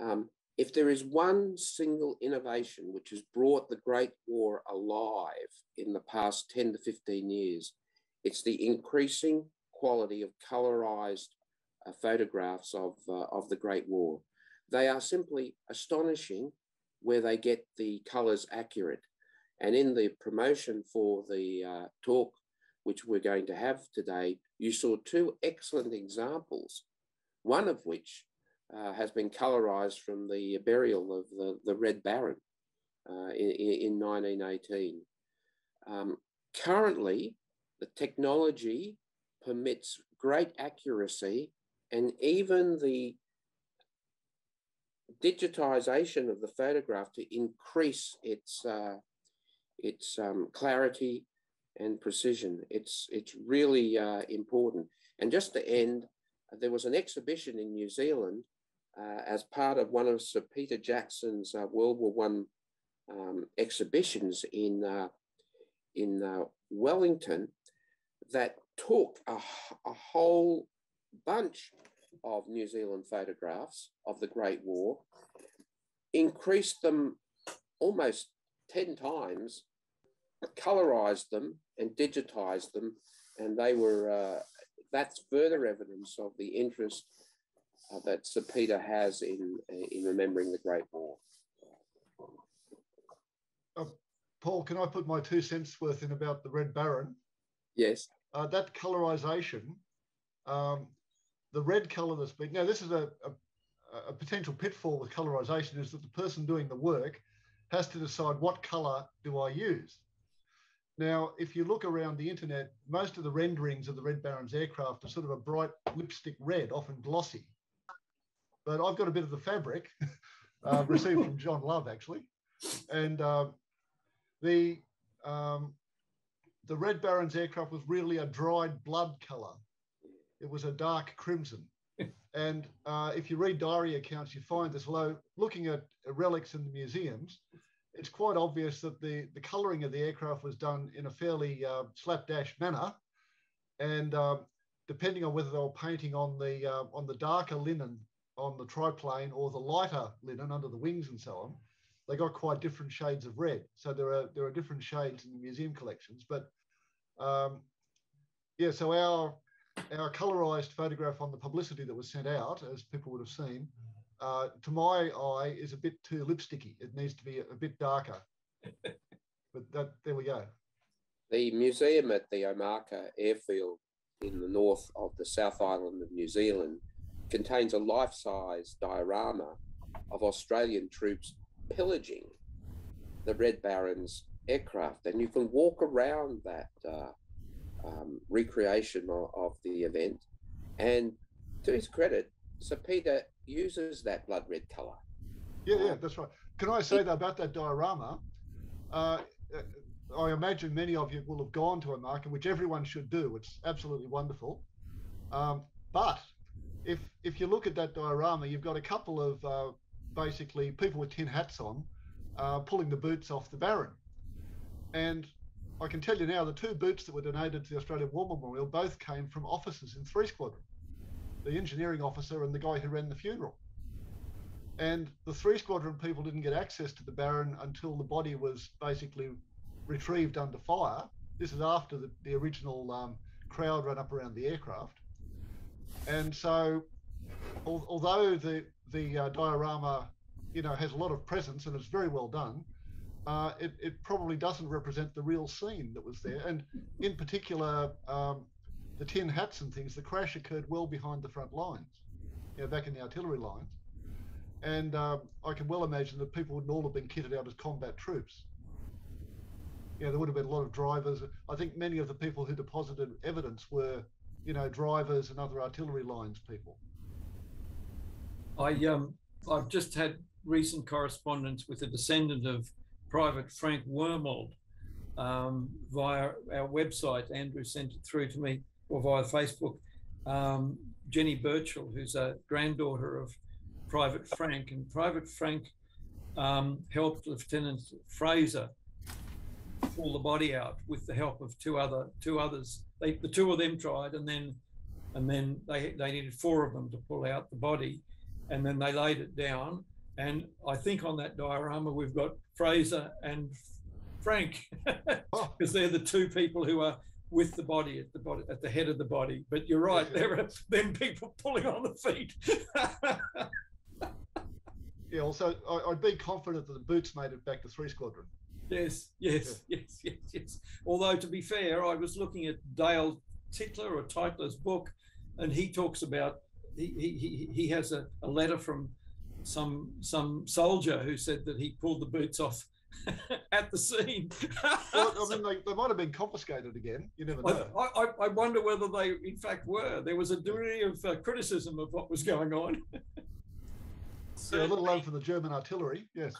Um, if there is one single innovation which has brought the Great War alive in the past 10 to 15 years, it's the increasing quality of colorized uh, photographs of, uh, of the Great War. They are simply astonishing where they get the colors accurate. And in the promotion for the uh, talk, which we're going to have today, you saw two excellent examples, one of which uh, has been colorized from the burial of the, the Red Baron uh, in, in 1918. Um, currently, the technology permits great accuracy and even the digitization of the photograph to increase its uh, its um, clarity and precision. It's it's really uh, important. And just to end, there was an exhibition in New Zealand uh, as part of one of Sir Peter Jackson's uh, World War One um, exhibitions in uh, in uh, Wellington that took a, a whole bunch of New Zealand photographs of the Great War, increased them almost 10 times, colorized them and digitized them. And they were, uh, that's further evidence of the interest uh, that Sir Peter has in, in remembering the Great War. Uh, Paul, can I put my two cents worth in about the Red Baron? Yes. Uh, that colorization um, the red color that's been, now this is a, a, a potential pitfall with colorization is that the person doing the work has to decide what color do I use. Now, if you look around the internet, most of the renderings of the Red Baron's aircraft are sort of a bright lipstick red, often glossy. But I've got a bit of the fabric uh, received from John Love, actually. And uh, the, um, the Red Baron's aircraft was really a dried blood color. It was a dark crimson. and uh, if you read diary accounts, you find this low, looking at relics in the museums, it's quite obvious that the, the colouring of the aircraft was done in a fairly uh, slapdash manner. And uh, depending on whether they were painting on the, uh, on the darker linen on the triplane or the lighter linen under the wings and so on, they got quite different shades of red. So there are, there are different shades in the museum collections. But um, yeah, so our our colorized photograph on the publicity that was sent out, as people would have seen, uh, to my eye is a bit too lipsticky. It needs to be a, a bit darker. but that, there we go. The museum at the Omaka airfield in the north of the South Island of New Zealand contains a life size diorama of Australian troops pillaging the Red Baron's aircraft. And you can walk around that uh, um, recreation of, of, the event. And to his credit, Sir Peter uses that blood red colour. Yeah, yeah, that's right. Can I say that about that diorama? Uh, I imagine many of you will have gone to Omaka, which everyone should do. It's absolutely wonderful. Um, but if if you look at that diorama, you've got a couple of uh, basically people with tin hats on, uh, pulling the boots off the Baron, and I can tell you now, the two boots that were donated to the Australian War Memorial both came from officers in Three Squadron, the engineering officer and the guy who ran the funeral. And the Three Squadron people didn't get access to the Baron until the body was basically retrieved under fire. This is after the, the original um, crowd ran up around the aircraft. And so, al- although the the uh, diorama, you know, has a lot of presence and it's very well done, uh, it, it, probably doesn't represent the real scene that was there. And in particular, um, the tin hats and things, the crash occurred well behind the front lines, you know, back in the artillery lines. And uh, I can well imagine that people wouldn't all have been kitted out as combat troops. You know, there would have been a lot of drivers. I think many of the people who deposited evidence were, you know, drivers and other artillery lines people. I um I've just had recent correspondence with a descendant of Private Frank Wormald um, via our website. Andrew sent it through to me or via Facebook. Um, Jenny Birchall, who's a granddaughter of Private Frank, and Private Frank um, helped Lieutenant Fraser pull the body out with the help of two other two others. They, the two of them tried, and then and then they they needed four of them to pull out the body. and then they laid it down. And I think on that diorama we've got Fraser and Frank, because Oh. they're the two people who are with the body at the body at the head of the body. But you're right, Yeah. there are then people pulling on the feet. Yeah, also, I, I'd be confident that the boots made it back to three squadron. Yes, yes, yes, yes, yes. Although to be fair, I was looking at Dale Titler or Titler's book, and he talks about he he he, has a, a letter from some some soldier who said that he pulled the boots off at the scene. Well, I mean, they, they might have been confiscated again. You never know. I, I- I wonder whether they in fact were. There was a degree of uh, criticism of what was going on. Yeah, a little Certainly, for the German artillery. Yes.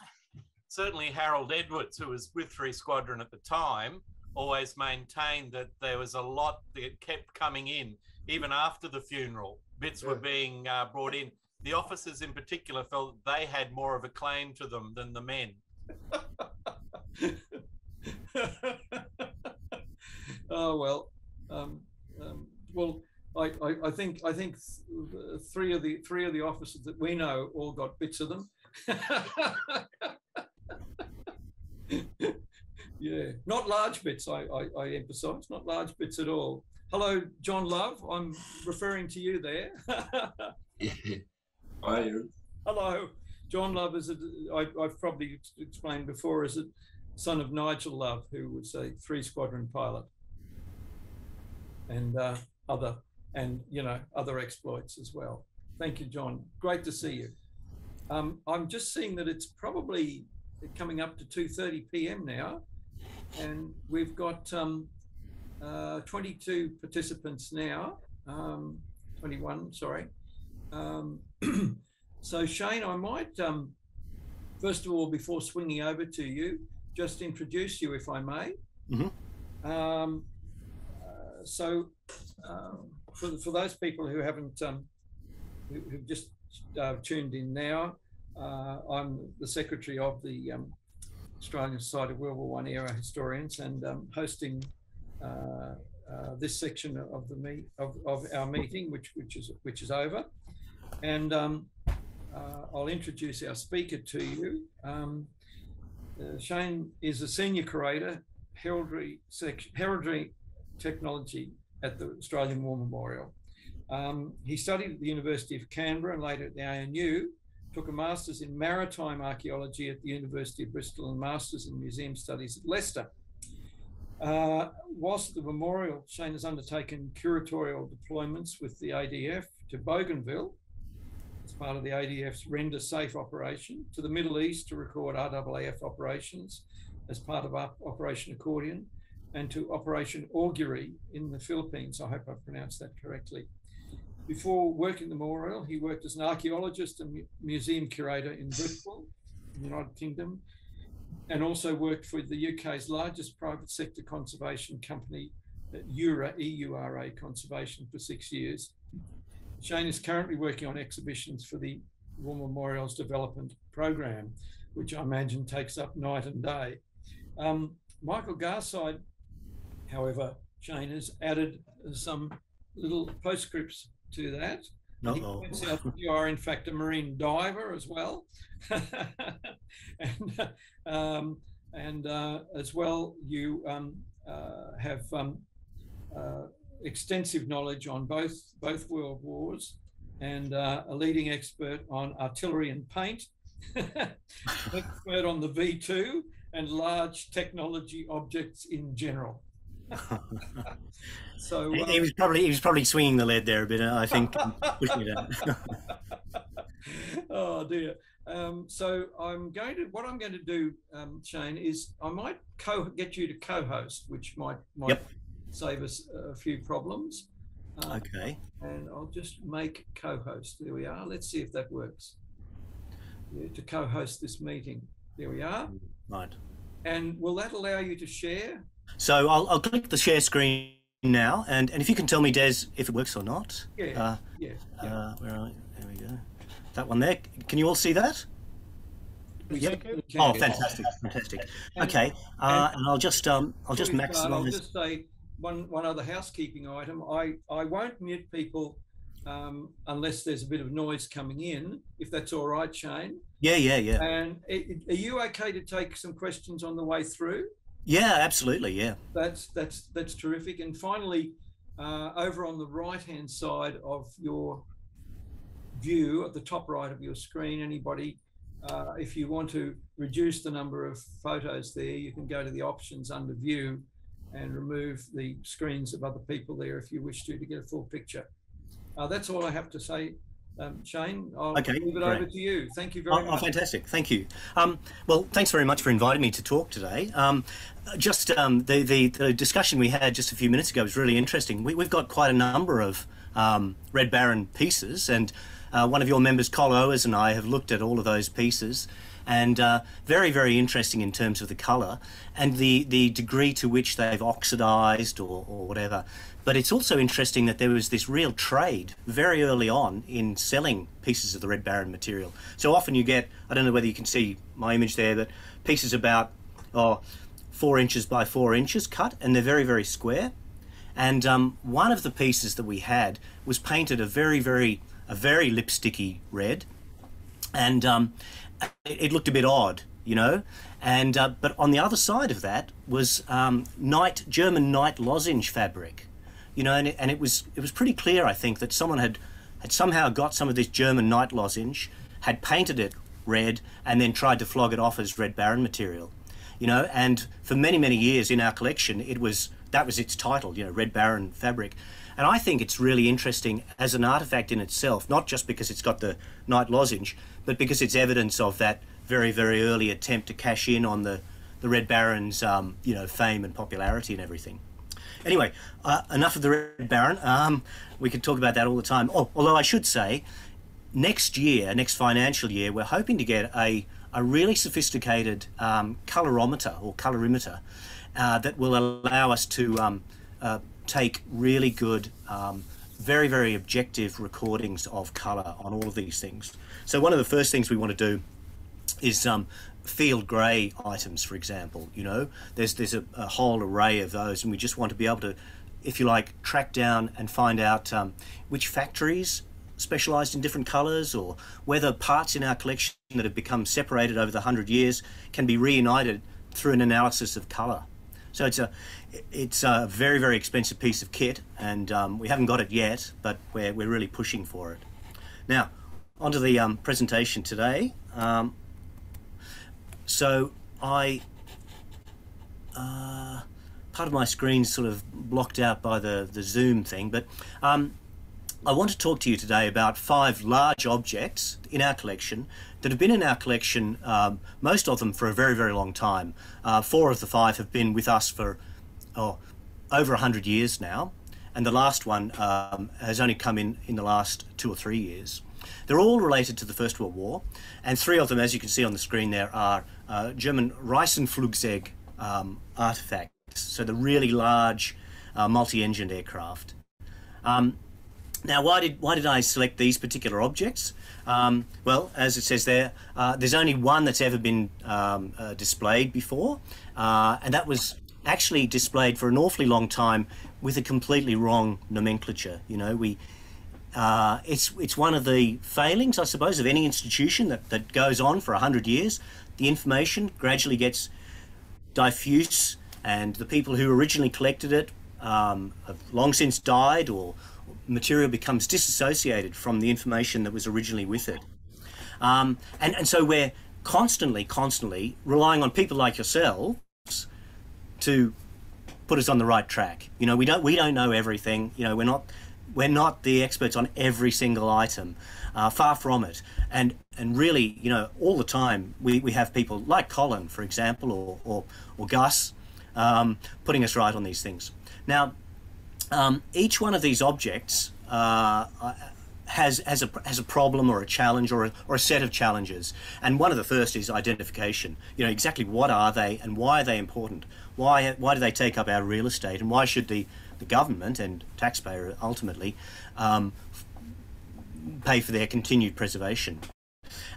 Certainly Harold Edwards, who was with Three Squadron at the time, always maintained that there was a lot that kept coming in, even after the funeral. Bits were being uh, brought in. The officers, in particular, felt they had more of a claim to them than the men. oh well, um, um, well, I, I, I think I think th- three of the three of the officers that we know all got bits of them. yeah, not large bits. I, I, I emphasise not large bits at all. Hello, John Love. I'm referring to you there. I Hello, John Love is a, I, I've probably explained before, is a son of Nigel Love, who was a three squadron pilot, and uh, other and you know other exploits as well. Thank you, John. Great to see you. Um, I'm just seeing that it's probably coming up to 2:30 p.m. now, and we've got um, uh, 22 participants now. Um, 21, sorry. Um, so Shane, I might um, first of all, before swinging over to you, just introduce you, if I may. Mhm. Um, uh, so, um, for, for those people who haven't, um, who, who've just uh, tuned in now, I'm the secretary of the um, Australian Society of World War One aero historians and um, hosting uh, uh, this section of the meet of, of our meeting, which which is which is over, and um, uh, I'll introduce our speaker to you. Um, uh, Shane is a senior curator, heraldry heraldry technology at the Australian War Memorial. Um, he studied at the University of Canberra and later at the ANU. Took a master's in maritime archaeology at the University of Bristol and masters in museum studies at Leicester. Uh, whilst the memorial, Shane has undertaken curatorial deployments with the ADF to Bougainville as part of the ADF's Render Safe operation, to the Middle East to record RAAF operations as part of Operation Accordion, and to Operation Augury in the Philippines. I hope I've pronounced that correctly. Before working the memorial, he worked as an archaeologist and museum curator in Bristol, in the United Kingdom, and also worked for the UK's largest private sector conservation company, uh, EURA, EURA Conservation, for six years. Shane is currently working on exhibitions for the War Memorials Development Program, which I imagine takes up night and day. Um, Michael Garside, however, Shane has added some little postscripts to that. Out you are, in fact, a marine diver as well. and um, and uh, as well, you um, uh, have um, uh, extensive knowledge on both both world wars and uh, a leading expert on artillery and paint, expert on the V2 and large technology objects in general. So He, uh, he was probably he was probably swinging the lead there a bit. I think pushing it out. oh dear. Um, so I'm going to what I'm going to do, um, Shane, is I might co get you to co-host, which might might Yep. save us a few problems. Uh, okay. And I'll just make co-host. There we are. Let's see if that works. Yeah, to co-host this meeting. There we are. Right. And will that allow you to share? So I'll, I'll click the share screen now, and, and if you can tell me, Des, if it works or not. Yeah. Uh, Yeah. yeah. uh, where are we? There we go. That one there. Can you all see that? Yep. Oh, fantastic, fantastic. Okay, uh, and I'll just um, I'll just start, I'll maximise. just say one one other housekeeping item. I I won't mute people um, unless there's a bit of noise coming in, if that's all right, Shane. Yeah, yeah, yeah. And are you okay to take some questions on the way through? Yeah, absolutely. Yeah. That's that's that's terrific. And finally, uh, over on the right hand side of your view, at the top right of your screen, anybody, uh, if you want to reduce the number of photos there, you can go to the options under view and remove the screens of other people there if you wish to to get a full picture. Uh, that's all I have to say. Um, Shane, I'll Okay, leave it great. over to you. Thank you very Oh, oh, much. fantastic. Thank you. Um, well, thanks very much for inviting me to talk today. Um, just um, the, the, the discussion we had just a few minutes ago was really interesting. We, we've got quite a number of um, Red Baron pieces, and uh, one of your members, Col Owers, and I have looked at all of those pieces. And uh, very, very interesting in terms of the colour and the, the degree to which they've oxidised or, or whatever. But it's also interesting that there was this real trade very early on in selling pieces of the Red Baron material. So often you get, I don't know whether you can see my image there, but pieces about oh, four inches by four inches cut, and they're very, very square. And um, one of the pieces that we had was painted a very, very, a very lipsticky red, and um, it, looked a bit odd, you know. And uh, but on the other side of that was um, night German night lozenge fabric, you know, and it, and it was it was pretty clear, I think, that someone had had somehow got some of this German night lozenge, had painted it red, and then tried to flog it off as Red Baron material, you know. And for many many years in our collection, it was that was its title, you know, Red Baron fabric. And I think it's really interesting as an artifact in itself, not just because it's got the night lozenge, but because it's evidence of that very, very early attempt to cash in on the, the Red Baron's, um, you know, fame and popularity and everything. Anyway, uh, enough of the Red Baron. Um, we could talk about that all the time. Oh, although I should say, next year, next financial year, we're hoping to get a, a really sophisticated um, colorimeter or colorimeter uh, that will allow us to um, uh, take really good, um, very, very objective recordings of colour on all of these things. So one of the first things we want to do is um, field grey items, for example. You know, there's there's a, a whole array of those, and we just want to be able to, if you like, track down and find out um, which factories specialised in different colours, or whether parts in our collection that have become separated over the hundred years can be reunited through an analysis of colour. So it's a it's a very very expensive piece of kit, and um, we haven't got it yet, but we're we're really pushing for it. Now, onto the um, presentation today. Um, so I, uh, part of my screen's sort of blocked out by the, the Zoom thing, but um, I want to talk to you today about five large objects in our collection that have been in our collection, um, most of them for a very, very long time. Uh, four of the five have been with us for oh, over 100 years now, and the last one um, has only come in in the last two or three years. They're all related to the First World War, and three of them, as you can see on the screen there, are uh, German Riesenflugzeug um, artifacts, so the really large uh, multi-engined aircraft. Um, now, why did why did I select these particular objects? Um, well, as it says there, uh, there's only one that's ever been um, uh, displayed before, uh, and that was actually displayed for an awfully long time with a completely wrong nomenclature. You know, we uh, it's it's one of the failings, I suppose, of any institution that, that goes on for hundred years. The information gradually gets diffuse, and the people who originally collected it um, have long since died, or material becomes disassociated from the information that was originally with it. Um, and and so we're constantly, constantly relying on people like yourselves to put us on the right track. You know, we don't we don't know everything. You know, we're not we're not the experts on every single item. Uh, far from it. And and really, you know, all the time we, we have people like Colin, for example, or or, or Gus, um, putting us right on these things. Now, um, each one of these objects uh, has has a has a problem or a challenge or a, or a set of challenges. And one of the first is identification. You know exactly what are they and why are they important? Why why do they take up our real estate and why should the the government and taxpayer ultimately um, pay for their continued preservation?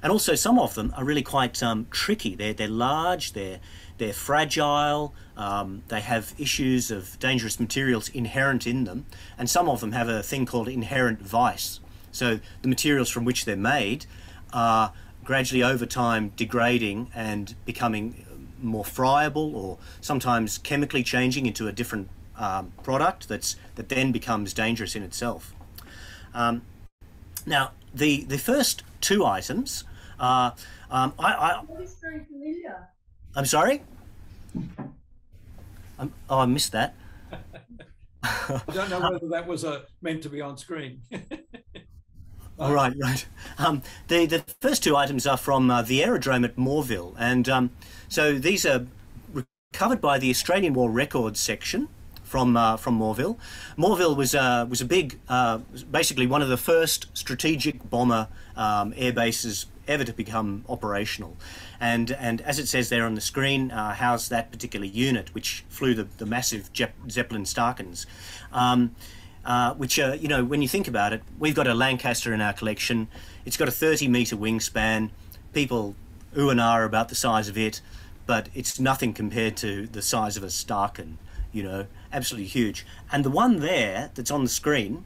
And also, some of them are really quite um, tricky. They're they're large. They're they're fragile, um, they have issues of dangerous materials inherent in them, and some of them have a thing called inherent vice. So the materials from which they're made are gradually over time degrading and becoming more friable or sometimes chemically changing into a different um, product that's that then becomes dangerous in itself. Um, now, the the first two items are um, I, I very familiar. I'm sorry. I'm, oh, I missed that. I don't know whether that was a, meant to be on screen. All right, right. Um, the the first two items are from uh, the aerodrome at Morville, and um, so these are recovered by the Australian War Records section from uh, from Morville. Morville was uh, was a big, uh, basically one of the first strategic bomber um, air bases ever to become operational, and and as it says there on the screen, uh, housed that particular unit which flew the the massive Jep- Zeppelin Staakens. Um, uh, which uh, you know when you think about it, we've got a Lancaster in our collection. It's got a 30 meter wingspan. People ooh and ah about the size of it, but it's nothing compared to the size of a Staaken. You know, absolutely huge. And the one there that's on the screen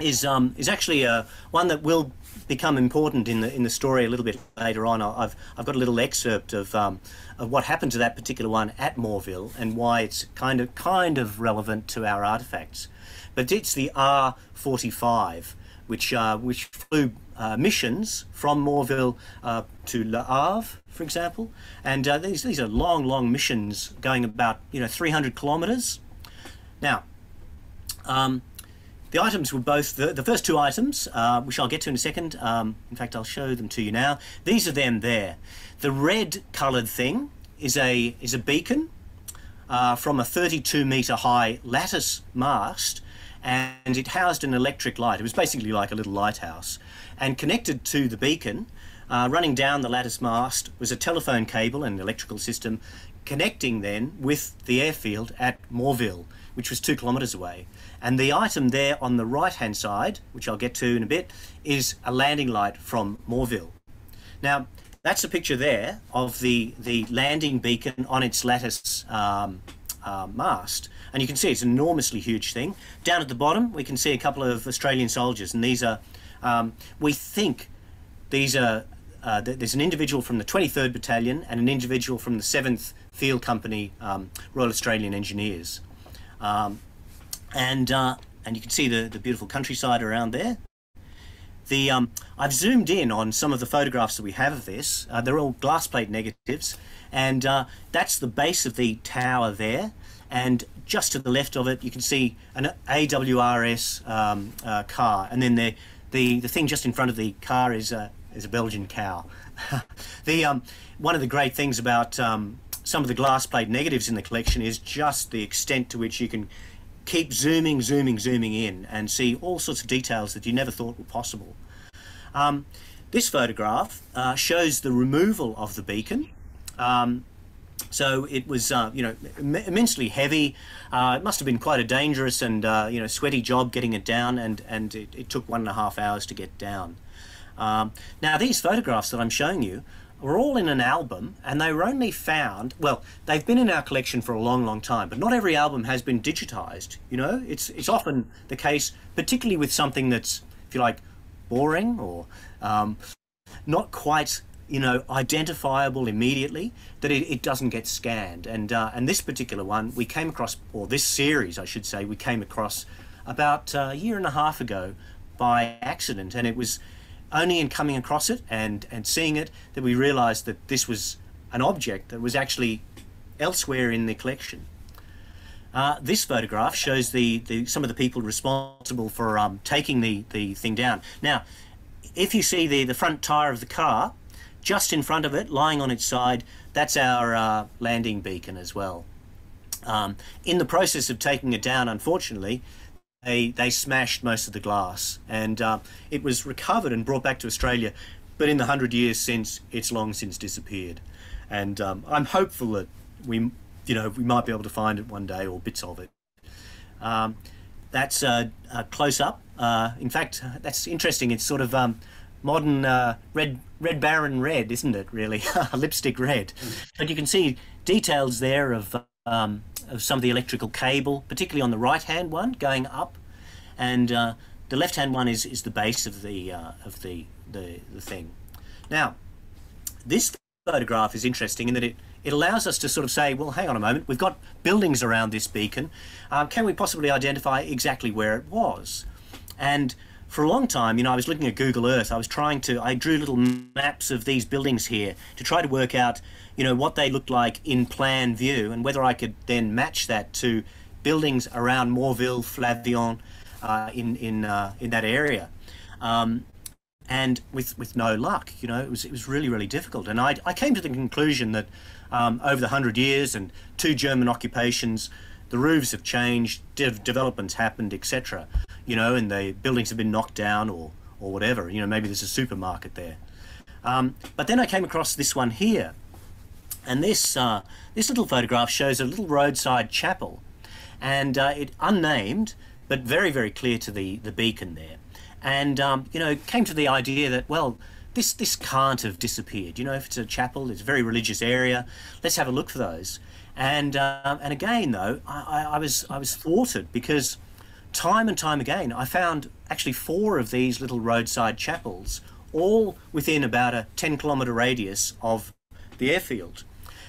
is um, is actually a uh, one that will become important in the in the story a little bit later on. I've I've got a little excerpt of um, of what happened to that particular one at Morville and why it's kind of kind of relevant to our artifacts. But it's the R45, which uh, which flew uh, missions from Morville uh, to Le Havre, for example, and uh, these these are long long missions going about you know 300 kilometres. Now. Um, the items were both the, the first two items, uh, which I'll get to in a second. Um, in fact, I'll show them to you now. These are them there. The red coloured thing is a is a beacon uh, from a 32 metre high lattice mast, and it housed an electric light. It was basically like a little lighthouse, and connected to the beacon. Uh, running down the lattice mast was a telephone cable and electrical system connecting then with the airfield at Morville, which was two kilometres away. And the item there on the right hand side, which I'll get to in a bit, is a landing light from Morville. Now, that's a picture there of the, the landing beacon on its lattice um, uh, mast. And you can see it's an enormously huge thing. Down at the bottom, we can see a couple of Australian soldiers, and these are, um, we think these are, uh, there's an individual from the 23rd Battalion and an individual from the 7th Field Company um, Royal Australian Engineers. Um, and uh, and you can see the, the beautiful countryside around there. The um, I've zoomed in on some of the photographs that we have of this. Uh, they're all glass plate negatives, and uh, that's the base of the tower there. And just to the left of it, you can see an AWRS um, uh, car, and then the, the the thing just in front of the car is a is a Belgian cow. the um, one of the great things about um, some of the glass plate negatives in the collection is just the extent to which you can keep zooming, zooming, zooming in and see all sorts of details that you never thought were possible. Um, this photograph uh, shows the removal of the beacon. Um, so it was, uh, you know, immensely heavy. Uh, it must have been quite a dangerous and, uh, you know, sweaty job getting it down, and and it, it, took one and a half hours to get down. Um, now these photographs that I'm showing you were all in an album and they were only found well they've been in our collection for a long long time but not every album has been digitized you know? It's it's often the case particularly with something that's if you like boring or um, not quite you know identifiable immediately that it, it doesn't get scanned. And uh, and this particular one we came across or this series i should say we came across about uh, a year and a half ago by accident and it was only in coming across it and, and seeing it that we realized that this was an object that was actually elsewhere in the collection. Uh, this photograph shows the, the, some of the people responsible for um, taking the, the thing down. Now, if you see the, the front tyre of the car, just in front of it, lying on its side, that's our uh, landing beacon as well. Um, in the process of taking it down, unfortunately, they they smashed most of the glass, and uh, it was recovered and brought back to Australia. But in the hundred years since, it's long since disappeared, and um, I'm hopeful that we, you know, we might be able to find it one day or bits of it. Um, that's a, a close up. Uh, in fact, that's interesting. It's sort of um, modern uh, red Red Baron red, isn't it? Really, lipstick red. But you can see details there of um, of some of the electrical cable, particularly on the right hand one going up, and uh, the left hand one is is the base of the uh, of the, the the thing. Now, this photograph is interesting in that it it allows us to sort of say, well, hang on a moment, we've got buildings around this beacon. Uh, can we possibly identify exactly where it was? And for a long time, you know, I was looking at Google Earth. I was trying to, I drew little maps of these buildings here to try to work out, you know, what they looked like in plan view and whether I could then match that to buildings around Morville, Flavion, uh, in in uh, in that area. Um, and with, with no luck, you know, it was it was really really difficult. And I, I came to the conclusion that um, over the hundred years and two German occupations, the roofs have changed, de- developments happened, etc. You know, and the buildings have been knocked down or or whatever. You know, maybe there's a supermarket there. Um, but then I came across this one here, and this uh, this little photograph shows a little roadside chapel, and uh, it unnamed but very very clear to the the beacon there, and um, you know came to the idea that well this this can't have disappeared. You know, if it's a chapel, it's a very religious area. Let's have a look for those. And um, and again, though, I, I, was I was thwarted because time and time again, I found actually four of these little roadside chapels, all within about a 10 kilometre radius of the airfield.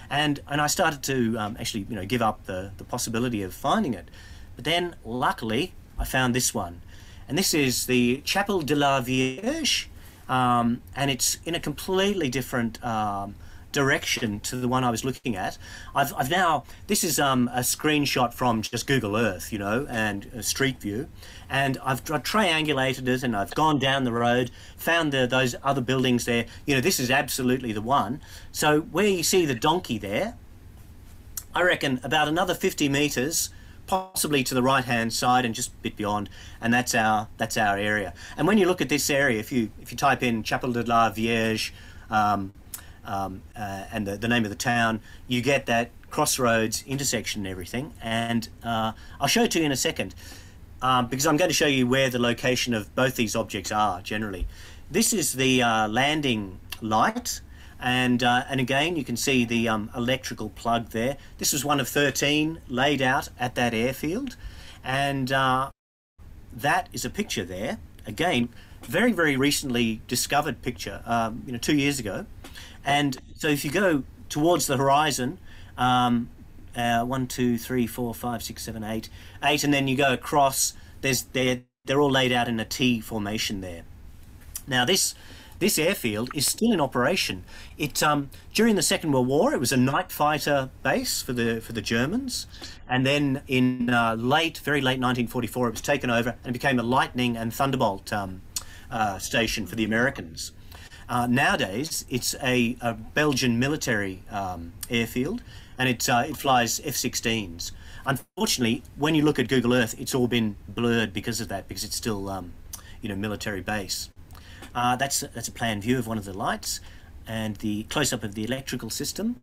And and I started to um, actually you know give up the the possibility of finding it. But then, luckily, I found this one, and this is the Chapel de la Vierge um, and it's in a completely different um, direction to the one I was looking at. I've, I've now, this is um, a screenshot from just Google Earth, you know, and Street View. And I've, I've triangulated it and I've gone down the road, found the, those other buildings there. You know, this is absolutely the one. So where you see the donkey there, I reckon about another 50 metres possibly to the right hand side and just a bit beyond and that's our that's our area and when you look at this area if you if you type in Chapel de la Vierge um, um, uh, and the, the name of the town you get that crossroads intersection and everything and uh, I'll show it to you in a second um, because I'm going to show you where the location of both these objects are generally this is the uh, landing light and, uh, and again, you can see the um, electrical plug there. This was one of 13 laid out at that airfield. And uh, that is a picture there. Again, very, very recently discovered picture, um, you know, two years ago. And so if you go towards the horizon, um, uh, one, two, three, four, five, six, seven, eight, eight, and then you go across. There's they're they're all laid out in a T formation there. Now this this airfield is still in operation. It um, during the Second World War, it was a night fighter base for the for the Germans, and then in uh, late, very late 1944, it was taken over and became a Lightning and Thunderbolt um, uh, station for the Americans. Uh, nowadays, it's a, a Belgian military um, airfield, and it uh, it flies F-16s. Unfortunately, when you look at Google Earth, it's all been blurred because of that, because it's still um, you know military base. Uh, that's, that's a plan view of one of the lights and the close-up of the electrical system.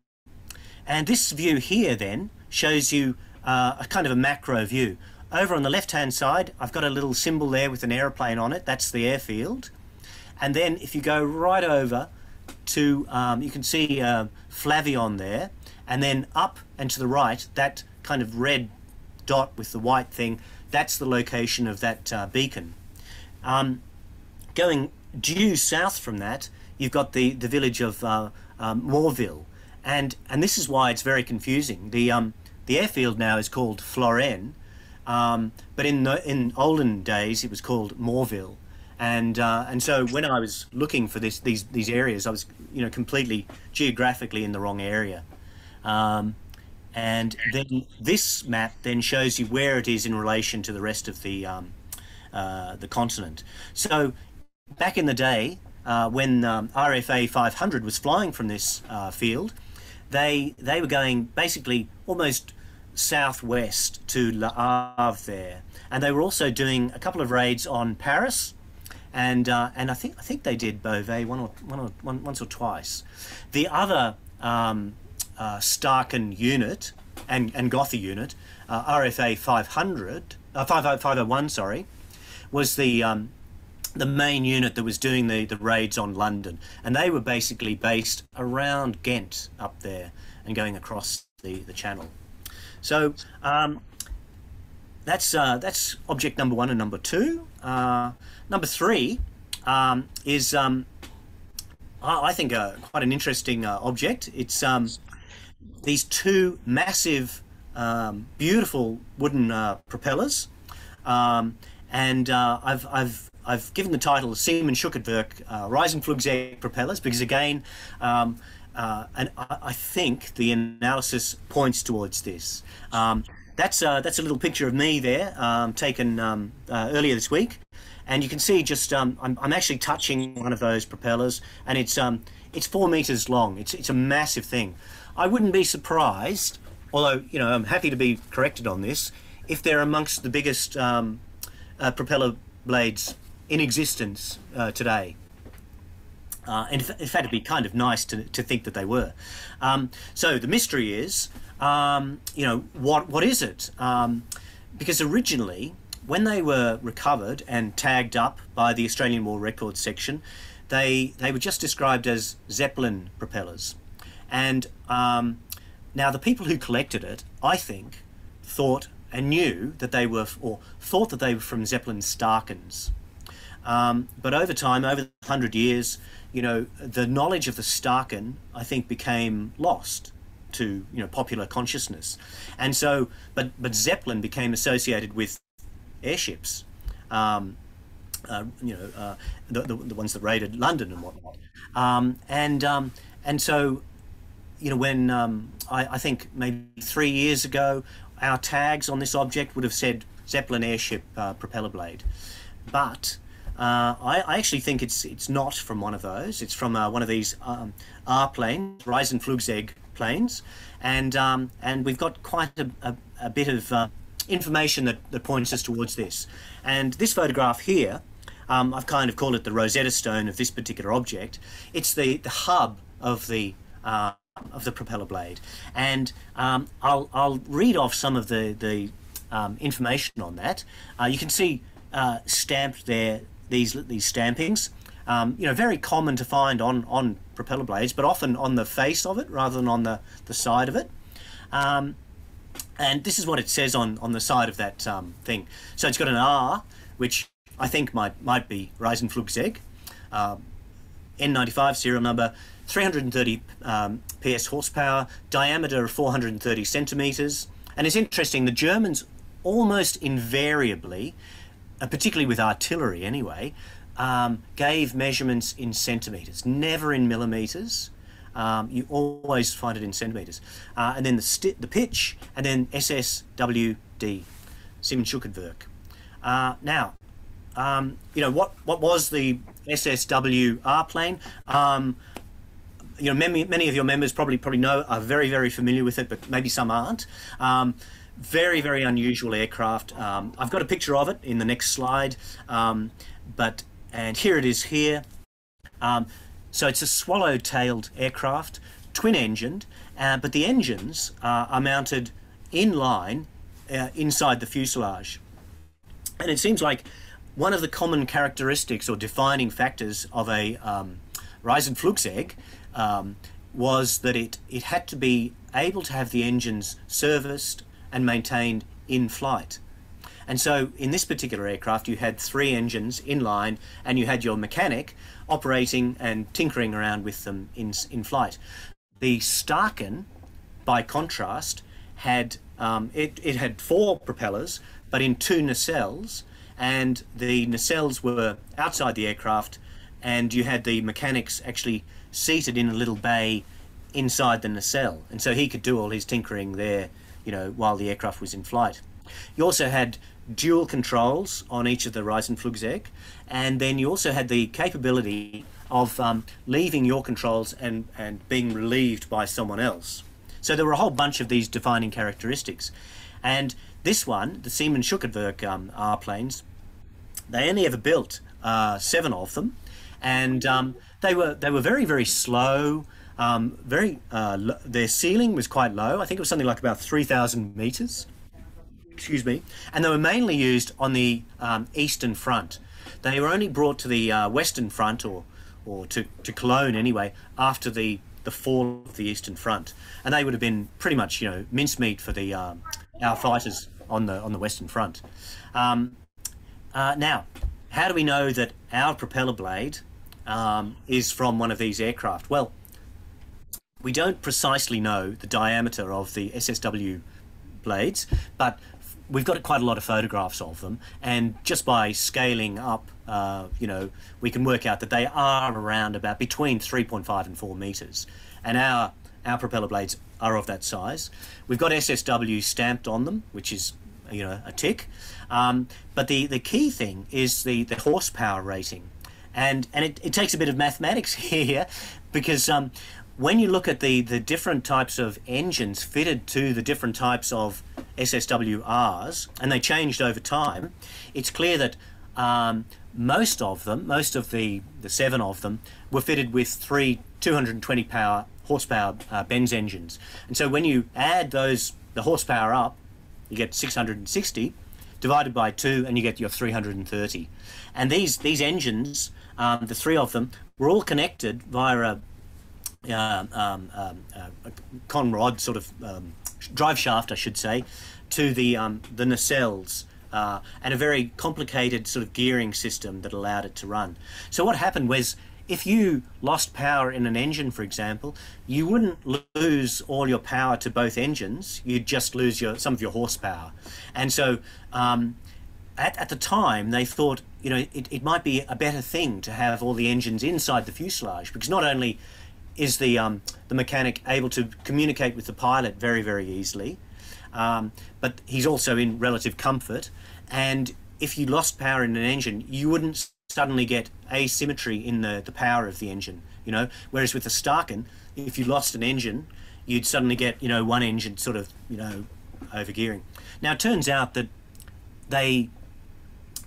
And this view here then shows you uh, a kind of a macro view. Over on the left-hand side, I've got a little symbol there with an aeroplane on it. That's the airfield. And then if you go right over to, um, you can see uh, Flavion there, and then up and to the right, that kind of red dot with the white thing, that's the location of that uh, beacon. Um, going due south from that, you've got the, the village of uh, um, Morville. And, and this is why it's very confusing. The, um, the airfield now is called Florennes, um, but in, the, in olden days it was called Morville. And, uh, and so when I was looking for this, these, these areas, I was you know, completely geographically in the wrong area. Um, and then this map then shows you where it is in relation to the rest of the, um, uh, the continent. So back in the day, uh, when um, RFA 500 was flying from this uh, field, they they were going basically almost southwest to Le Havre there, and they were also doing a couple of raids on Paris, and uh, and I think I think they did Beauvais one or one or one, once or twice. The other um, uh, Staaken unit and and Gotha unit, uh, RFA 500, uh, 501, sorry, was the um, the main unit that was doing the, the raids on London. And they were basically based around Ghent up there and going across the, the channel. So um, that's, uh, that's object number one and number two. Uh, number three um, is, um, I think, uh, quite an interesting uh, object. It's um, these two massive, um, beautiful wooden uh, propellers. Um, and uh, I've, I've I've given the title Siemens Schuckertwerk uh, Riesenflugzeug propellers because again, um, uh, and I, I, think the analysis points towards this. Um, that's uh, that's a little picture of me there, um, taken um, uh, earlier this week, and you can see just I'm, I'm actually touching one of those propellers, and it's um, it's four meters long. It's it's a massive thing. I wouldn't be surprised, although you know I'm happy to be corrected on this, if they're amongst the biggest um, uh, propeller blades in existence uh, today. Uh, and in fact, it'd be kind of nice to, to think that they were. Um, so the mystery is, um, you know, what what is it? Um, because originally, when they were recovered and tagged up by the Australian War Records section, they they were just described as Zeppelin propellers. And um, now the people who collected it, I think, thought and knew that they were, or thought that they were from Zeppelin Staakens. Um, but over time, over the 100 years, you know, the knowledge of the Staaken, I think, became lost to, you know, popular consciousness. And so, but, but Zeppelin became associated with airships, um, uh, you know, uh, the, the, the, ones that raided London and whatnot. Um, and, um, and so, you know, when um, I, I think maybe three years ago, our tags on this object would have said Zeppelin airship uh, propeller blade. But uh, I, I, actually think it's it's not from one of those. It's from uh, one of these um, R planes, Flugzeug planes, and um, and we've got quite a, a, a bit of uh, information that, that points us towards this. And this photograph here, um, I've kind of called it the Rosetta Stone of this particular object. It's the the hub of the uh, of the propeller blade, and um, I'll I'll read off some of the the um, information on that. Uh, you can see uh, stamped there these these stampings. Um, you know, very common to find on on propeller blades, but often on the face of it rather than on the the side of it. Um, and this is what it says on on the side of that um, thing. So it's got an R, which I think might might be Riesenflugzeug, uh, N95 serial number, 330 um, PS horsepower, diameter of 430 centimeters. And it's interesting, the Germans almost invariably uh, particularly with artillery anyway, um, gave measurements in centimeters, never in millimeters. Um, you always find it in centimeters. Uh, and then the, the pitch, and then SSWD, Siemens Schuckertwerk. Uh, now, um, you know, what, what was the SSWR plane? Um, you know, many, many of your members probably probably know are very very familiar with it, but maybe some aren't. Um, very, very unusual aircraft. Um, I've got a picture of it in the next slide, um, but and here it is here. Um, so it's a swallow-tailed aircraft, twin-engined, uh, but the engines uh, are mounted in line uh, inside the fuselage. And it seems like one of the common characteristics or defining factors of a um, Riesenflugzeug um, was that it, it had to be able to have the engines serviced and maintained in flight. And so in this particular aircraft, you had three engines in line and you had your mechanic operating and tinkering around with them in, in flight. The Staaken, by contrast, had um, it, it had four propellers, but in two nacelles, and the nacelles were outside the aircraft, and you had the mechanics actually seated in a little bay inside the nacelle, and so he could do all his tinkering there you know, while the aircraft was in flight. You also had dual controls on each of the Riesenflugzeug, and then you also had the capability of um, leaving your controls and, and being relieved by someone else. So there were a whole bunch of these defining characteristics. And this one, the Siemens Schuckertwerk um, R planes, they only ever built uh, seven of them, and um, they were they were very very slow. Um, very, uh, their ceiling was quite low. I think it was something like about 3,000 meters. Excuse me. And they were mainly used on the um, eastern front. they were only brought to the uh, Western Front or, or to, to Cologne anyway after the, the fall of the Eastern Front, and they would have been pretty much you know mincemeat for the um, our fighters on the on the Western Front. Um, uh, now, how do we know that our propeller blade um, is from one of these aircraft? Well, we don't precisely know the diameter of the SSW blades, but we've got quite a lot of photographs of them, and just by scaling up, uh, you know, we can work out that they are around about between 3.5 and 4 meters, and our our propeller blades are of that size. We've got SSW stamped on them, which is you know a tick, um, but the the key thing is the the horsepower rating, and and it, it takes a bit of mathematics here, because um, when you look at the the different types of engines fitted to the different types of SSWRs, and they changed over time, it's clear that um, most of them, most of the, the seven of them, were fitted with three 220 power horsepower uh, Benz engines. And so when you add those the horsepower up, you get 660 divided by two, and you get your 330. And these these engines, um, the three of them, were all connected via a, uh, um, um, a conrod sort of um, drive shaft, I should say, to the um, the nacelles. Uh, and a very complicated sort of gearing system that allowed it to run. So what happened was if you lost power in an engine, for example, you wouldn't lose all your power to both engines. You'd just lose your some of your horsepower. And so um, at, at the time, they thought, you know, it, it might be a better thing to have all the engines inside the fuselage because not only is the, um, the mechanic able to communicate with the pilot very, very easily, um, but he's also in relative comfort. And if you lost power in an engine, you wouldn't suddenly get asymmetry in the, the power of the engine, you know. Whereas with the Staaken, if you lost an engine, you'd suddenly get, you know, one engine sort of, you know, overgearing. Now it turns out that they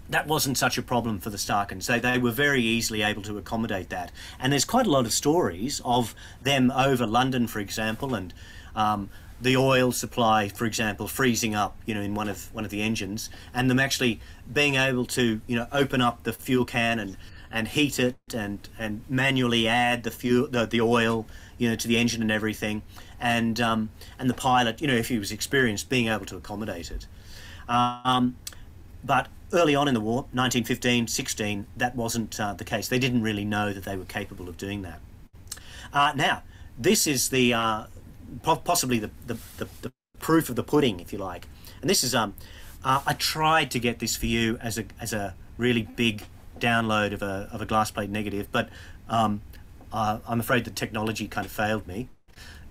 that wasn't such a problem for the Staakens. They, they were very easily able to accommodate that. And there's quite a lot of stories of them over London, for example, and um, the oil supply, for example, freezing up, you know, in one of one of the engines, and them actually being able to, you know, open up the fuel can and and heat it and and manually add the fuel the, the oil, you know, to the engine and everything, and um, and the pilot, you know, if he was experienced, being able to accommodate it. Um, but early on in the war, 1915, 16, that wasn't uh, the case. They didn't really know that they were capable of doing that. Uh, now, this is the uh, possibly the, the, the, the, proof of the pudding, if you like. And this is um, uh, I tried to get this for you as a as a really big download of a of a glass plate negative, but um, uh, I'm afraid the technology kind of failed me.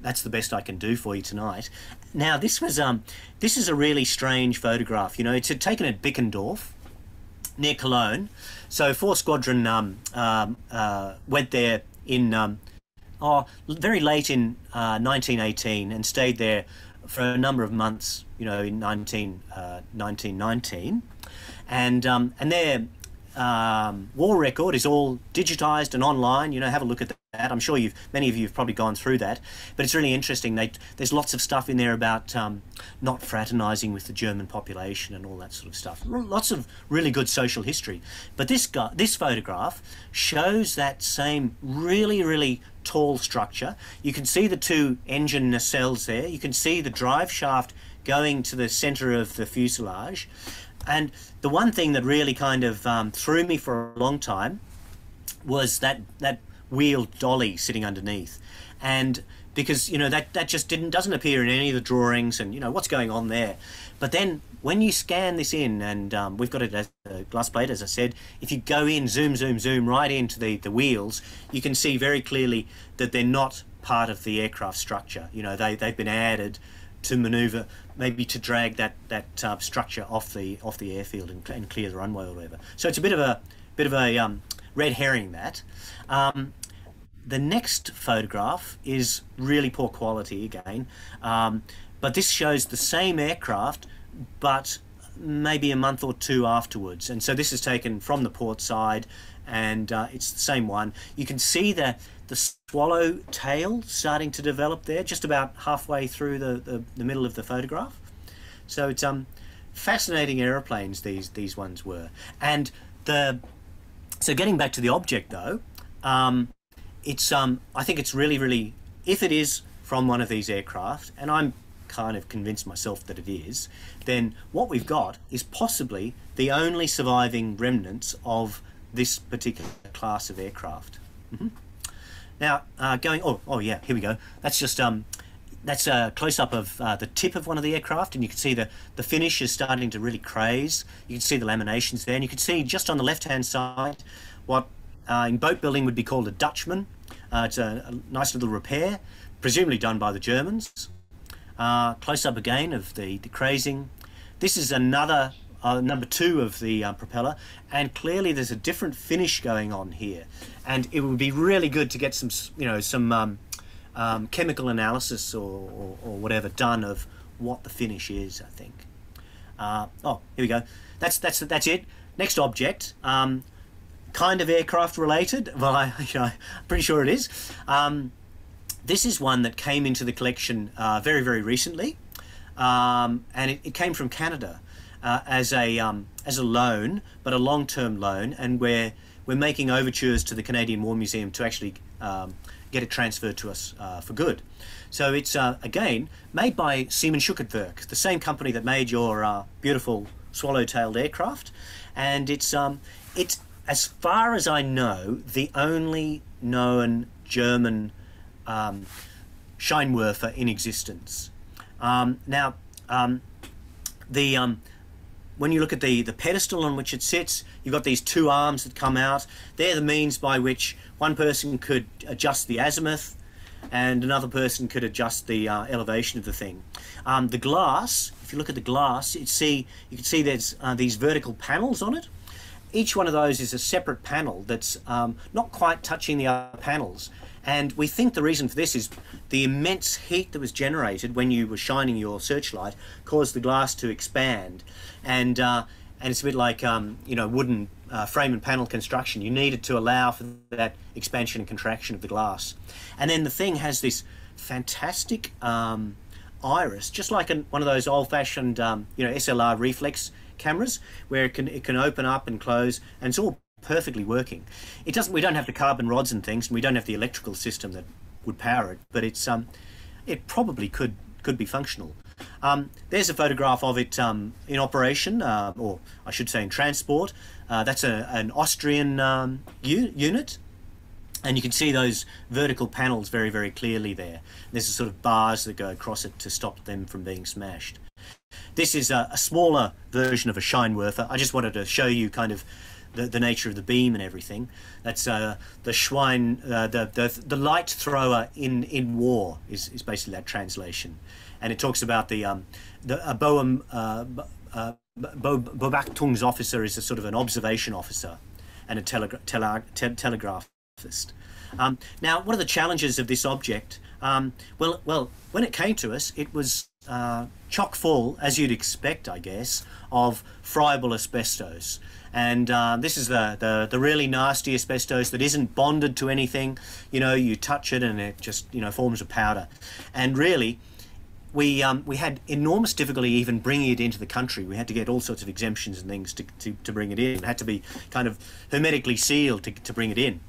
That's the best I can do for you tonight. Now this was um this is a really strange photograph. You know, it's taken at Bickendorf near Cologne. So four squadron um, um, uh, went there in um, oh, very late in uh, 1918 and stayed there for a number of months, you know, in 19, uh, 1919. And, um, and their um, war record is all digitized and online. You know, have a look at that. I'm sure you've many of you have probably gone through that, but it's really interesting. They, there's lots of stuff in there about um, not fraternizing with the German population and all that sort of stuff. Lots of really good social history. But this guy, this photograph shows that same really really tall structure. You can see the two engine nacelles there. You can see the drive shaft going to the center of the fuselage. And the one thing that really kind of um, threw me for a long time was that that wheeled dolly sitting underneath, and because you know that that just didn't doesn't appear in any of the drawings, and you know what's going on there. But then when you scan this in, and um, we've got it as a glass plate, as I said, if you go in, zoom, zoom, zoom right into the, the wheels, you can see very clearly that they're not part of the aircraft structure. You know, they, they've been added to maneuver, maybe to drag that, that uh, structure off the off the airfield and, and, clear the runway or whatever. So it's a bit of a bit of a um, red herring that. Um, the next photograph is really poor quality again, um, but this shows the same aircraft but maybe a month or two afterwards. And so this is taken from the port side and uh, it's the same one. You can see the, the swallow tail starting to develop there, just about halfway through the, the, the middle of the photograph. So it's um, fascinating aeroplanes, these, these ones were. And the so getting back to the object though, um, it's um, I think it's really, really, if it is from one of these aircraft, and I'm kind of convinced myself that it is, then what we've got is possibly the only surviving remnants of this particular class of aircraft. Mm-hmm. Now, uh, going, oh, oh yeah, here we go. That's just um, that's a close-up of uh, the tip of one of the aircraft and you can see the, the finish is starting to really craze. You can see the laminations there and you can see just on the left-hand side what uh, in boat building would be called a Dutchman. Uh, it's a, a, nice little repair, presumably done by the Germans. Uh, close-up again of the, the crazing. This is another uh, number two of the uh, propeller and clearly there's a different finish going on here and it would be really good to get some you know some um, um, chemical analysis or, or, or, whatever done of what the finish is. I think. Uh, oh, here we go. That's that's that's it. Next object. Um, kind of aircraft related. Well, I, you know, I'm pretty sure it is. Um, this is one that came into the collection uh, very very recently, um, and it, it, came from Canada uh, as a um, as a loan, but a long term loan, and we're we're making overtures to the Canadian War Museum to actually um, get it transferred to us uh, for good. So it's, uh, again, made by Siemens Schuckertwerk, the same company that made your uh, beautiful swallow-tailed aircraft. And it's, um, it's, as far as I know, the only known German um, Scheinwerfer in existence. Um, now, um, the um, when you look at the, the pedestal on which it sits, you've got these two arms that come out. They're the means by which one person could adjust the azimuth and another person could adjust the uh, elevation of the thing. Um, the glass, if you look at the glass, you see you can see there's uh, these vertical panels on it. Each one of those is a separate panel that's um, not quite touching the other panels. And we think the reason for this is the immense heat that was generated when you were shining your searchlight caused the glass to expand. And, uh, and it's a bit like, um, you know, wooden uh, frame and panel construction. You needed to allow for that expansion and contraction of the glass. And then the thing has this fantastic um, iris, just like an, one of those old-fashioned, um, you know, SLR reflex cameras, where it can it can open up and close, and it's all perfectly working. It doesn't. We don't have the carbon rods and things, and we don't have the electrical system that would power it. But it's um, it probably could could be functional. Um, there's a photograph of it um, in operation, uh, or I should say in transport. Uh, that's a, an Austrian um, unit. And you can see those vertical panels very, very clearly there. There's a sort of bars that go across it to stop them from being smashed. This is a, a smaller version of a Scheinwerfer. I just wanted to show you kind of the, the nature of the beam and everything. That's uh, the Schwein, uh, the, the the light thrower in in war is, is basically that translation, and it talks about the um, the Boehm uh, uh, Beobachtungsofficer is a sort of an observation officer, and a telegra tele te telegraphist. Um, now, what are the challenges of this object? Um, well, well, when it came to us, it was uh, chock full, as you'd expect, I guess, of friable asbestos. And uh, this is the, the, the really nasty asbestos that isn't bonded to anything. You know, you touch it and it just, you know, forms a powder. And really, we, um, we had enormous difficulty even bringing it into the country. We had to get all sorts of exemptions and things to, to, to bring it in. It had to be kind of hermetically sealed to, to bring it in.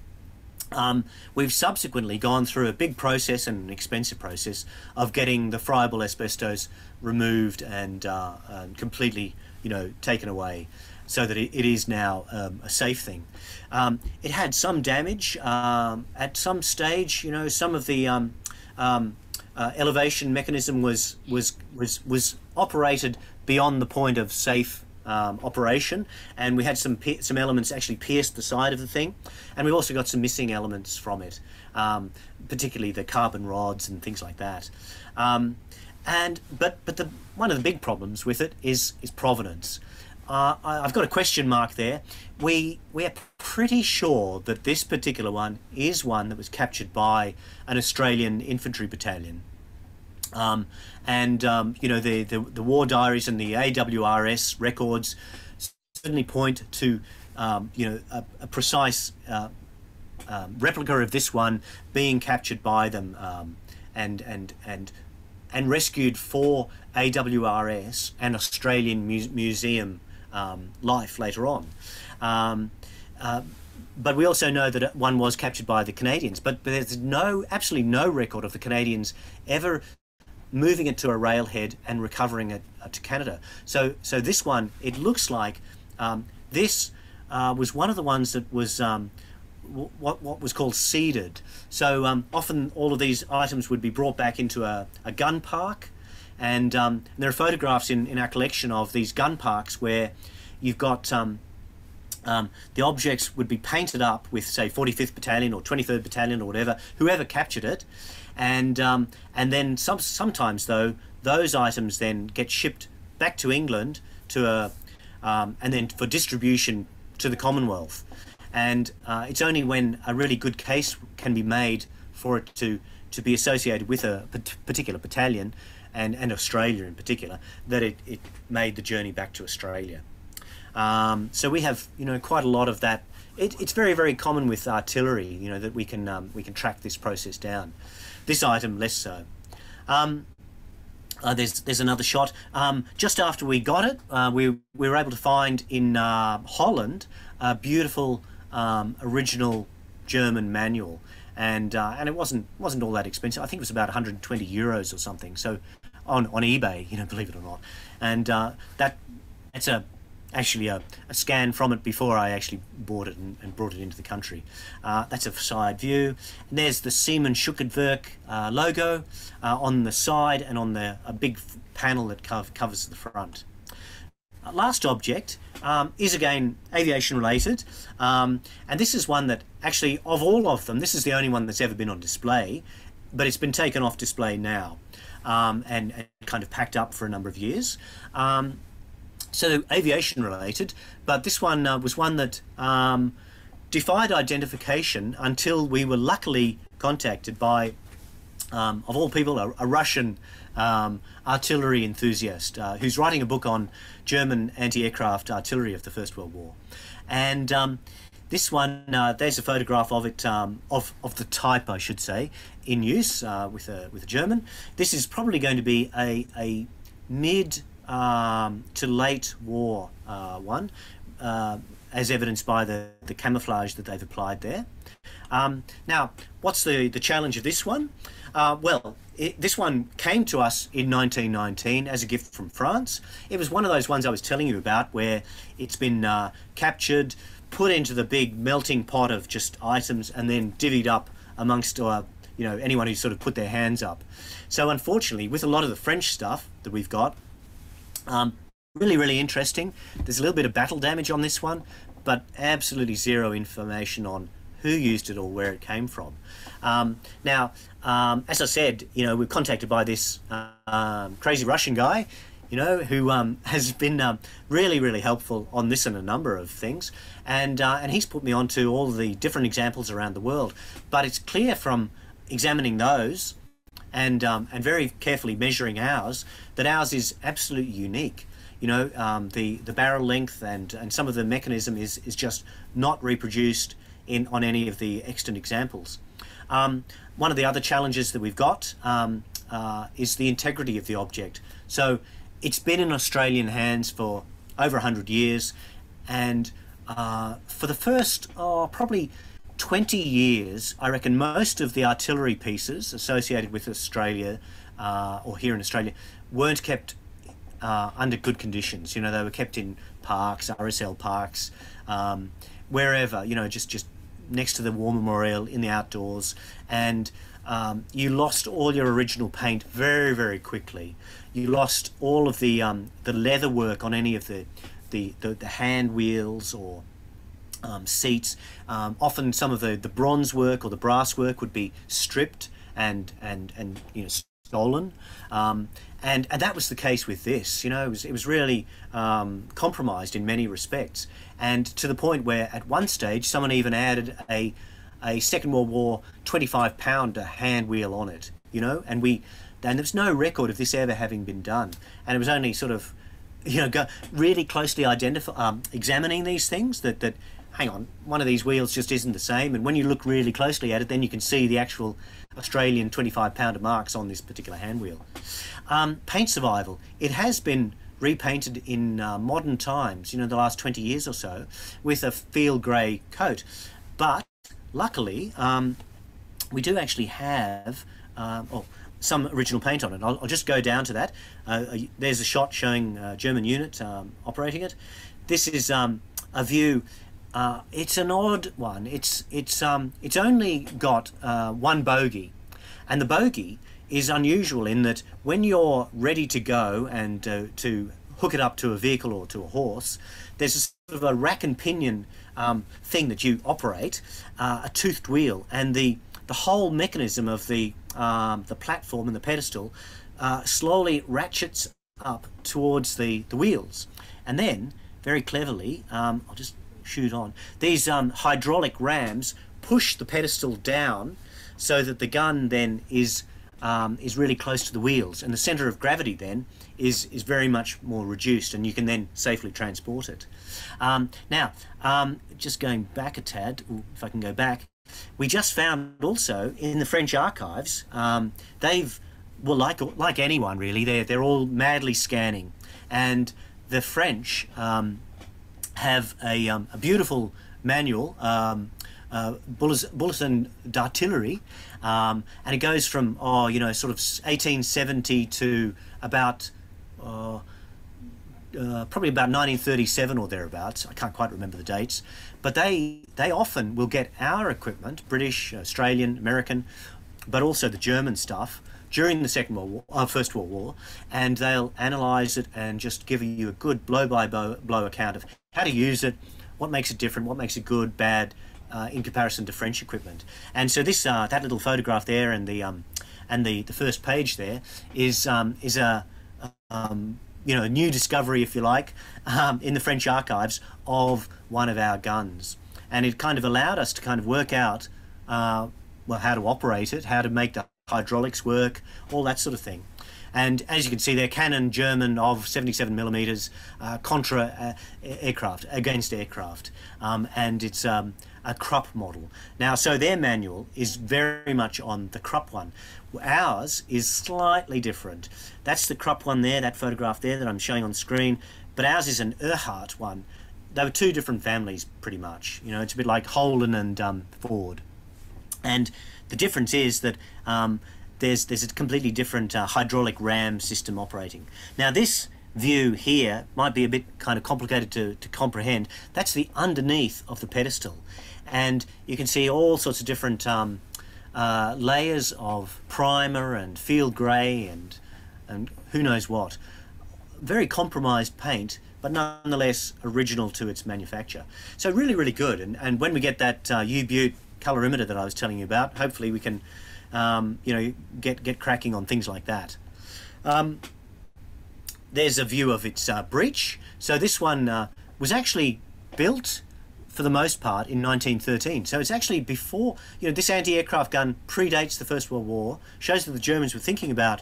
Um, we've subsequently gone through a big process and an expensive process of getting the friable asbestos removed and, uh, and completely, you know, taken away so that it, is now um, a safe thing. Um, it had some damage um, at some stage. You know, some of the um, um, uh, elevation mechanism was was was was operated beyond the point of safe um, operation, and we had some some elements actually pierced the side of the thing, and we've also got some missing elements from it, um, particularly the carbon rods and things like that. Um, and but but the one of the big problems with it is is provenance. Uh, I've got a question mark there. We we are pretty sure that this particular one is one that was captured by an Australian infantry battalion. Um, and um, you know the, the, the war diaries and the AWRS records certainly point to um, you know a, a precise uh, um, replica of this one being captured by them um, and and and and rescued for AWRS and Australian Mu Museum um, life later on. Um, uh, but we also know that one was captured by the Canadians. But, but there's no, absolutely no record of the Canadians ever moving it to a railhead and recovering it uh, to Canada. So, so this one, it looks like um, this uh, was one of the ones that was um, what what was called seeded. So um, often all of these items would be brought back into a, a gun park, and, um, there are photographs in, in our collection of these gun parks where you've got um, um, the objects would be painted up with say 45th Battalion or 23rd Battalion or whatever, whoever captured it, and um, and then some sometimes though those items then get shipped back to England to a um, and then for distribution to the Commonwealth. And uh, it's only when a really good case can be made for it to, to be associated with a particular battalion and, and Australia in particular that it, it made the journey back to Australia. Um, so we have you know quite a lot of that. It, it's very very common with artillery you know that we can um, we can track this process down. This item less so. Um, uh, there's there's another shot. Um, just after we got it, uh, we, we were able to find in uh, Holland a beautiful um, original German manual, and uh, and it wasn't wasn't all that expensive. I think it was about 120 euros or something. So on on eBay, you know, believe it or not, and uh, that it's a actually a, a, scan from it before I actually bought it and, and brought it into the country. Uh, that's a side view. And there's the Siemens Schuckertwerk uh, logo uh, on the side and on the a big panel that covers the front. Uh, last object um, is again aviation related, um, and this is one that actually, of all of them, this is the only one that's ever been on display, but it's been taken off display now um, and, and, kind of packed up for a number of years. Um, so aviation related, but this one uh, was one that um, defied identification until we were luckily contacted by, um, of all people, a, a Russian um, artillery enthusiast uh, who's writing a book on German anti-aircraft artillery of the First World War, and um, this one uh, there's a photograph of it um, of of the type I should say in use uh, with a with a German. This is probably going to be a a mid um, to late war uh, one, uh, as evidenced by the the camouflage that they've applied there. Um, now, what's the the challenge of this one? Uh, well, it, this one came to us in 1919 as a gift from France. It was one of those ones I was telling you about where it's been uh, captured, put into the big melting pot of just items, and then divvied up amongst uh, you know anyone who sort of put their hands up. So unfortunately, with a lot of the French stuff that we've got, um, really really interesting. There's a little bit of battle damage on this one, but absolutely zero information on who used it or where it came from. Um, now, um, as I said, you know, we're contacted by this uh, crazy Russian guy, you know, who um, has been um, really, really helpful on this and a number of things, and uh, and he's put me onto all the different examples around the world. But it's clear from examining those and um, and very carefully measuring ours that ours is absolutely unique. You know, um, the the barrel length and and some of the mechanism is is just not reproduced in on any of the extant examples. Um, one of the other challenges that we've got um, uh, is the integrity of the object. So it's been in Australian hands for over 100 years, and uh, for the first oh, probably 20 years, I reckon most of the artillery pieces associated with Australia uh, or here in Australia weren't kept uh, under good conditions. You know, they were kept in parks, RSL parks, um, wherever. You know, just just next to the War Memorial in the outdoors, and um, you lost all your original paint very, very quickly. You lost all of the um, the leather work on any of the the, the, the hand wheels or um, seats. Um, often, some of the, the bronze work or the brass work would be stripped and and and you know stolen. Um, and and that was the case with this. You know, it was it was really um, compromised in many respects, and to the point where at one stage someone even added a a Second World War 25 pounder hand wheel on it. You know, and we and there's no record of this ever having been done, and it was only sort of you know go really closely identify um, examining these things that that hang on one of these wheels just isn't the same and when you look really closely at it then you can see the actual Australian 25 pounder marks on this particular hand wheel. Um, paint survival. It has been repainted in uh, modern times, you know, the last 20 years or so, with a field grey coat. But luckily, um, we do actually have um, oh, some original paint on it. I'll, I'll just go down to that. Uh, uh there's a shot showing a German unit um, operating it. This is um, a view. Uh, it's an odd one. It's it's um, it's only got uh, one bogey, and the bogey is unusual in that when you're ready to go and uh, to hook it up to a vehicle or to a horse, there's a sort of a rack and pinion um, thing that you operate, uh, a toothed wheel, and the the whole mechanism of the um, the platform and the pedestal uh, slowly ratchets up towards the the wheels, and then very cleverly, um, I'll just shoot on. These um, hydraulic rams push the pedestal down so that the gun then is um, is really close to the wheels, and the center of gravity then is is very much more reduced, and you can then safely transport it. Um, now, um, just going back a tad, if I can go back, we just found also in the French archives, um, they've well, like like anyone really, they're they're all madly scanning, and the French um, have a, um, a beautiful manual. Uh, bulletin d'artillery, um, and it goes from oh you know sort of 1870 to about uh, uh, probably about 1937 or thereabouts. I can't quite remember the dates, but they they often will get our equipment, British, Australian, American, but also the German stuff during the Second World War, uh, First World War, and they'll analyse it and just give you a good blow by blow account of how to use it, what makes it different, what makes it good, bad, uh, in comparison to French equipment. And so this uh, that little photograph there and the um, and the, the first page there is um, is a um, you know a new discovery, if you like, um, in the French archives of one of our guns, and it kind of allowed us to kind of work out uh, well how to operate it, how to make the hydraulics work, all that sort of thing. And as you can see, they're Cannon German of 77 millimeters uh, Contra uh, aircraft against aircraft, um, and it's um, a Krupp model. Now, so their manual is very much on the Krupp one. Ours is slightly different. That's the Krupp one there, that photograph there that I'm showing on screen, but ours is an Ehrhardt one. They were two different families, pretty much. You know, it's a bit like Holden and um, Ford. And the difference is that um, there's there's a completely different uh, hydraulic ram system operating. Now this view here might be a bit kind of complicated to, to comprehend. That's the underneath of the pedestal and you can see all sorts of different um, uh, layers of primer and field grey and and who knows what. Very compromised paint, but nonetheless original to its manufacture. So really, really good. And, and when we get that uh, U-Butte colorimeter that I was telling you about, hopefully we can, um, you know, get get cracking on things like that. Um, there's a view of its uh, breech. So this one uh, was actually built for the most part in 1913. So it's actually before, you know, this anti-aircraft gun predates the First World War, shows that the Germans were thinking about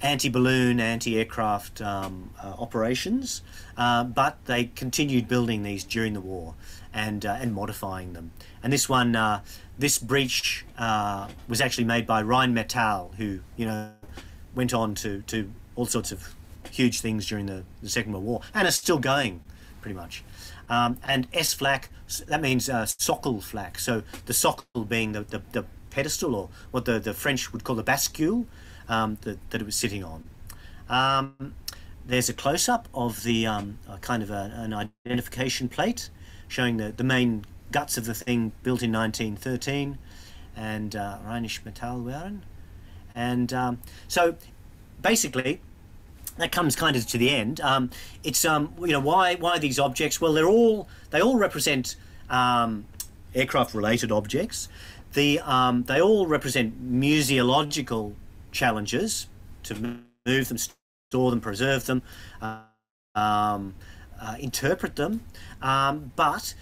anti-balloon, anti-aircraft um, uh, operations, uh, but they continued building these during the war and uh, and modifying them. And this one, uh, this breach uh, was actually made by Rheinmetall, who you know went on to to all sorts of huge things during the, the Second World War and are still going, pretty much. Um, and S flak, that means uh, socle flak. So the socle being the, the, the, pedestal or what the, the French would call the bascule um, that, that it was sitting on. Um, there's a close-up of the um, kind of a, an identification plate showing the, the main guts of the thing built in 1913 and uh, Rheinisch Metallwaren. And um, so basically that comes kind of to the end. Um, it's um, you know why why these objects? Well, they're all they all represent um, aircraft related objects. The um, they all represent museological challenges to move them, store them, preserve them, uh, um, uh, interpret them. Um, but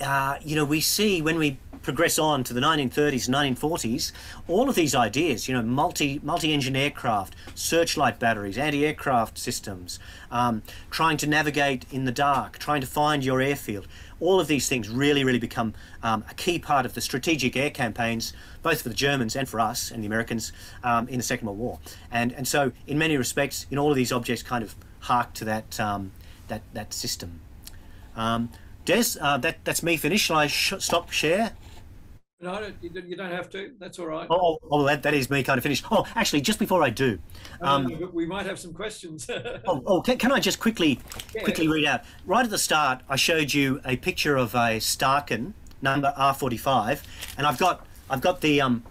uh, you know, we see when we progress on to the 1930s, 1940s, all of these ideas, you know, multi multi-engine aircraft, searchlight batteries, anti-aircraft systems, um, trying to navigate in the dark, trying to find your airfield. All of these things really, really become um, a key part of the strategic air campaigns, both for the Germans and for us and the Americans um, in the Second World War. And and so, in many respects, in all of these objects, kind of hark to that um, that that system. Des, uh, that that's me finished. Shall I sh stop share? No, you, don't, have to. That's all right. Oh, oh that, that is me kind of finished. Oh, actually, just before I do, um, we might have some questions. oh, oh can, can, I just quickly, yeah. quickly read out? Right at the start, I showed you a picture of a Staaken number R45, and I've got, I've got the, um,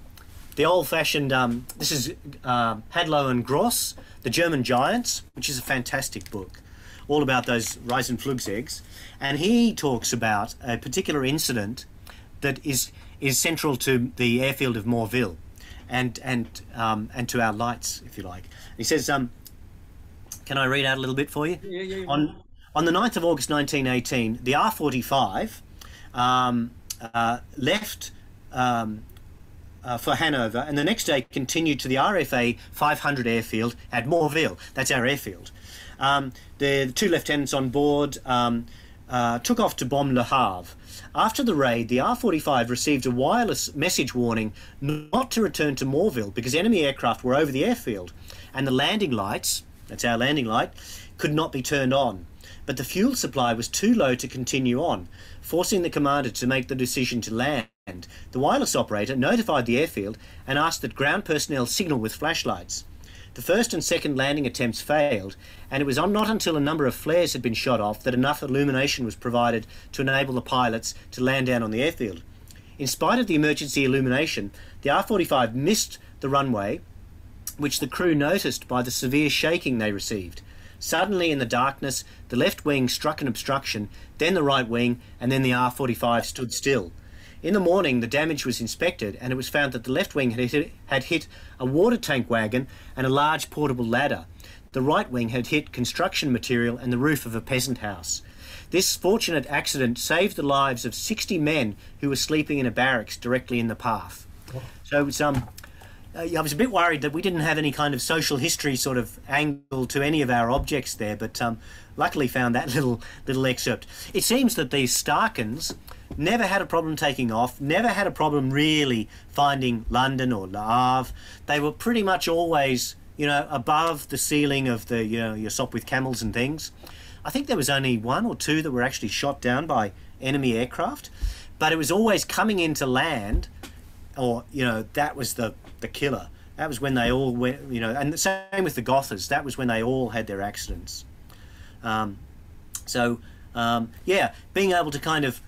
the old-fashioned. Um, this is uh, Haddow and Grosz, the German Giants, which is a fantastic book, all about those Riesenflugzeugs, and he talks about a particular incident that is is central to the airfield of Morville and and um, and to our lights, if you like. He says, um, can I read out a little bit for you? Yeah, yeah, yeah. On on the 9th of August 1918, the R45 um, uh, left um, uh, for Hanover, and the next day continued to the RFA 500 airfield at Morville. That's our airfield. Um, the, the, two lieutenants on board um, uh, took off to bomb Le Havre. After the raid, the R-45 received a wireless message warning not to return to Morville because enemy aircraft were over the airfield and the landing lights, that's our landing light, could not be turned on. But the fuel supply was too low to continue on, forcing the commander to make the decision to land. The wireless operator notified the airfield and asked that ground personnel signal with flashlights. The first and second landing attempts failed, and it was not until a number of flares had been shot off that enough illumination was provided to enable the pilots to land down on the airfield. In spite of the emergency illumination, the R-45 missed the runway, which the crew noticed by the severe shaking they received. Suddenly, in the darkness, the left wing struck an obstruction, then the right wing, and then the R-45 stood still. In the morning, the damage was inspected and it was found that the left wing had hit, had hit a water tank wagon and a large portable ladder. The right wing had hit construction material and the roof of a peasant house. This fortunate accident saved the lives of 60 men who were sleeping in a barracks directly in the path. So it was, um, uh, I was a bit worried that we didn't have any kind of social history sort of angle to any of our objects there, but um, luckily found that little little excerpt. It seems that these Staakens never had a problem taking off, never had a problem really finding London or Le Havre. They were pretty much always, you know, above the ceiling of the, you know, your Sopwith Camels and things. I think there was only one or two that were actually shot down by enemy aircraft, but it was always coming into land, or, you know, that was the, the killer. That was when they all went, you know, and the same with the Gothas. That was when they all had their accidents. Um, so, um, yeah, being able to kind of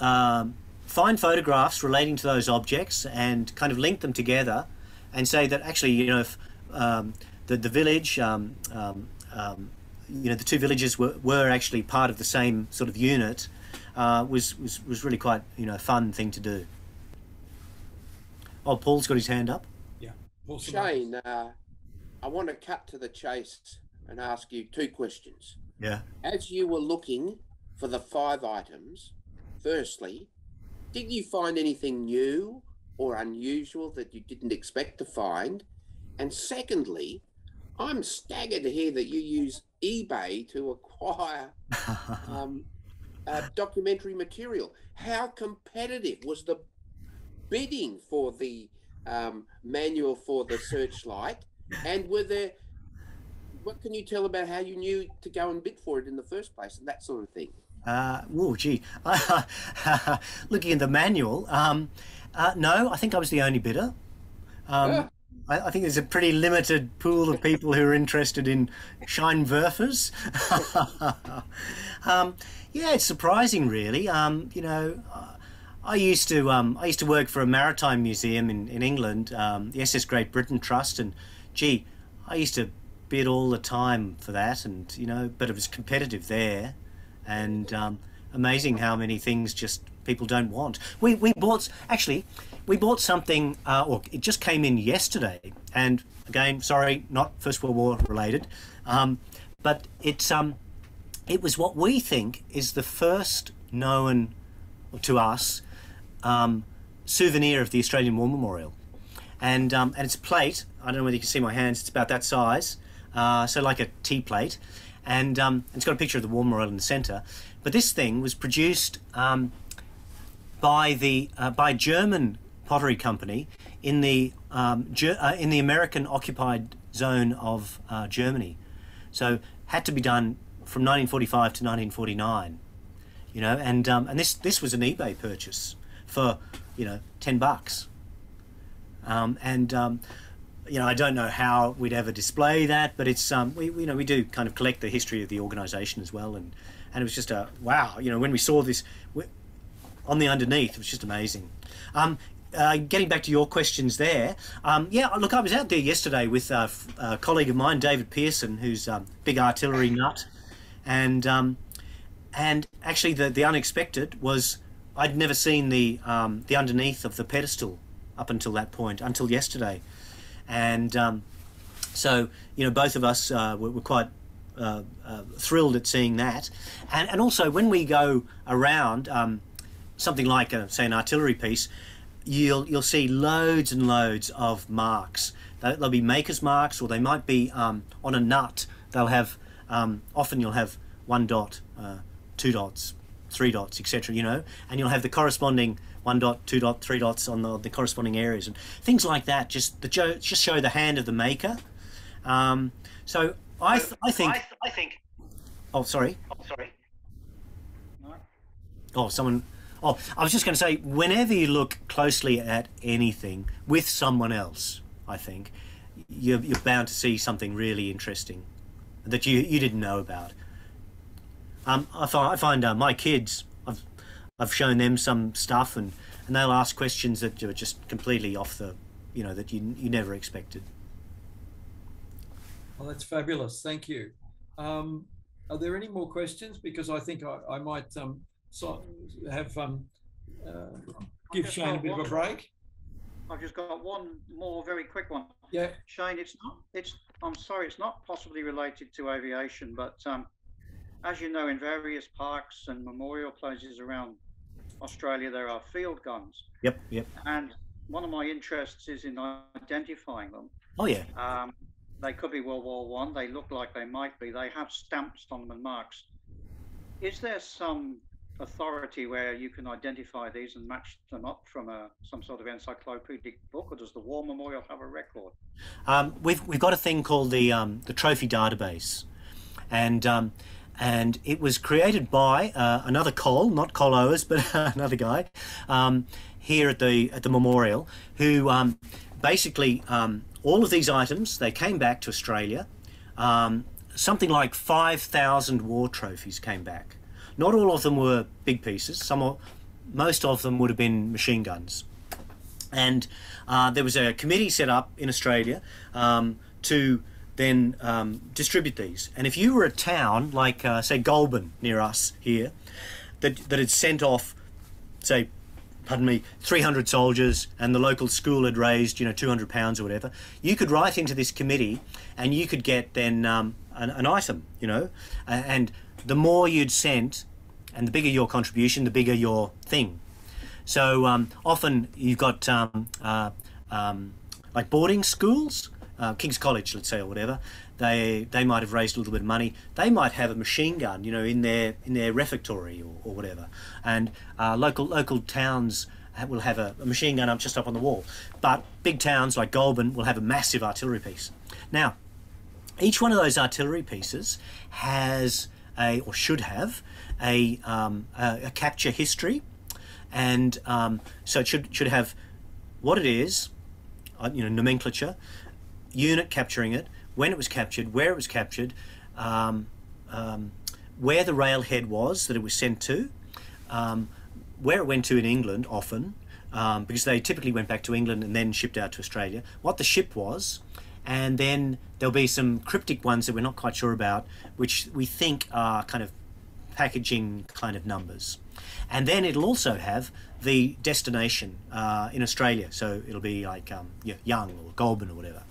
um, find photographs relating to those objects and kind of link them together and say that actually, you know, if, um, the, the village, um, um, um, you know, the two villages were, were actually part of the same sort of unit uh, was, was, was really quite, you know, a fun thing to do. Oh, Paul's got his hand up. Yeah. Shane, uh, I want to cut to the chase and ask you two questions. Yeah. As you were looking for the five items, Firstly, did you find anything new or unusual that you didn't expect to find? And secondly, I'm staggered to hear that you use eBay to acquire um, uh, documentary material. How competitive was the bidding for the um, manual for the searchlight? And were there, what can you tell about how you knew to go and bid for it in the first place and that sort of thing? Uh, oh, gee. Looking at the manual, um, uh, no, I think I was the only bidder. Um, yeah. I, I, think there's a pretty limited pool of people who are interested in Scheinwerfers. um, yeah, it's surprising, really. Um, you know, I used to um, I used to work for a maritime museum in in England, um, the SS Great Britain Trust, and gee, I used to bid all the time for that, and you know, but it was competitive there and um, amazing how many things just people don't want. We we bought actually we bought something, uh, or it just came in yesterday, and again, sorry, not First World War related, um, but it's um, it was what we think is the first known to us um, souvenir of the Australian War Memorial, and um, and it's a plate. I don't know whether you can see my hands. It's about that size, uh, so like a tea plate, and um, it's got a picture of the War Memorial in the centre. But this thing was produced um, by the uh, by German pottery company in the um, uh, in the American occupied zone of uh, Germany, so had to be done from 1945 to 1949, you know, and um, and this this was an eBay purchase for you know 10 bucks, um, and um, you know I don't know how we'd ever display that, but it's um we you know we do kind of collect the history of the organisation as well, and and it was just a wow, you know when we saw this we, on the underneath, it was just amazing. Um, uh, getting back to your questions there, um, yeah, look, I was out there yesterday with a, a colleague of mine, David Pearson, who's a um, big artillery nut, and um, and actually the the unexpected was I'd never seen the um, the underneath of the pedestal up until that point, until yesterday, and um, so you know both of us uh, were, were, quite. Uh, uh, thrilled at seeing that, and and also when we go around um, something like a, say an artillery piece, you'll you'll see loads and loads of marks. They'll be maker's marks, or they might be um, on a nut. They'll have um, often you'll have one dot, uh, two dots, three dots, etc. You know, and you'll have the corresponding one dot, two dot, three dots on the, the corresponding areas and things like that. Just the just show the hand of the maker. Um, so I th I think I, th I think. Oh, sorry. Oh, sorry. No. Oh, someone Oh, I was just going to say, whenever you look closely at anything with someone else, I think you're, you're bound to see something really interesting that you, you didn't know about. Um, I find, I find uh, my kids, I've, I've shown them some stuff and, and they'll ask questions that are just completely off the, you know, that you, you never expected. Well, that's fabulous. Thank you. Um, are there any more questions? Because I think I, I might um, so have um, uh, give Shane a bit of a break. I've just got one more very quick one. Yeah, Shane, it's not. It's. I'm sorry, it's not possibly related to aviation, but um, as you know, in various parks and memorial places around Australia, there are field guns. Yep, yep. And one of my interests is in identifying them. Oh yeah. Um, they could be World War One. They look like they might be. They have stamps on them and marks. Is there some authority where you can identify these and match them up from a some sort of encyclopedic book, or does the War Memorial have a record? Um, we've we've got a thing called the um, the Trophy Database, and um, and it was created by uh, another Col, not Col Owers, but another guy um, here at the at the memorial, who um, basically um, all of these items they came back to Australia. something like five thousand war trophies came back not all of them were big pieces. Some, most of them would have been machine guns. And uh, there was a committee set up in Australia um, to then um, distribute these. And if you were a town like, uh, say, Goulburn near us here, that, that had sent off, say, pardon me, 300 soldiers and the local school had raised, you know, 200 pounds or whatever, you could write into this committee and you could get then um, an, an, item, you know, and the more you'd sent and the bigger your contribution, the bigger your thing. So um, often you've got um, uh, um, like boarding schools, uh, King's College, let's say, or whatever. They they might have raised a little bit of money. They might have a machine gun, you know, in their in their refectory or, or whatever. And uh, local local towns will have a, a, machine gun up just up on the wall. But big towns like Goulburn will have a massive artillery piece. Now, each one of those artillery pieces has a or should have a, um, a, a, capture history, and um, so it should should have what it is, uh, you know, nomenclature, unit capturing it, when it was captured, where it was captured, um, um where the railhead was that it was sent to, um, where it went to in England often, um, because they typically went back to England and then shipped out to Australia, what the ship was, and then there'll be some cryptic ones that we're not quite sure about, which we think are kind of packaging kind of numbers. And then it'll also have the destination uh, in Australia. So it'll be like um, yeah, Young or Goulburn or whatever.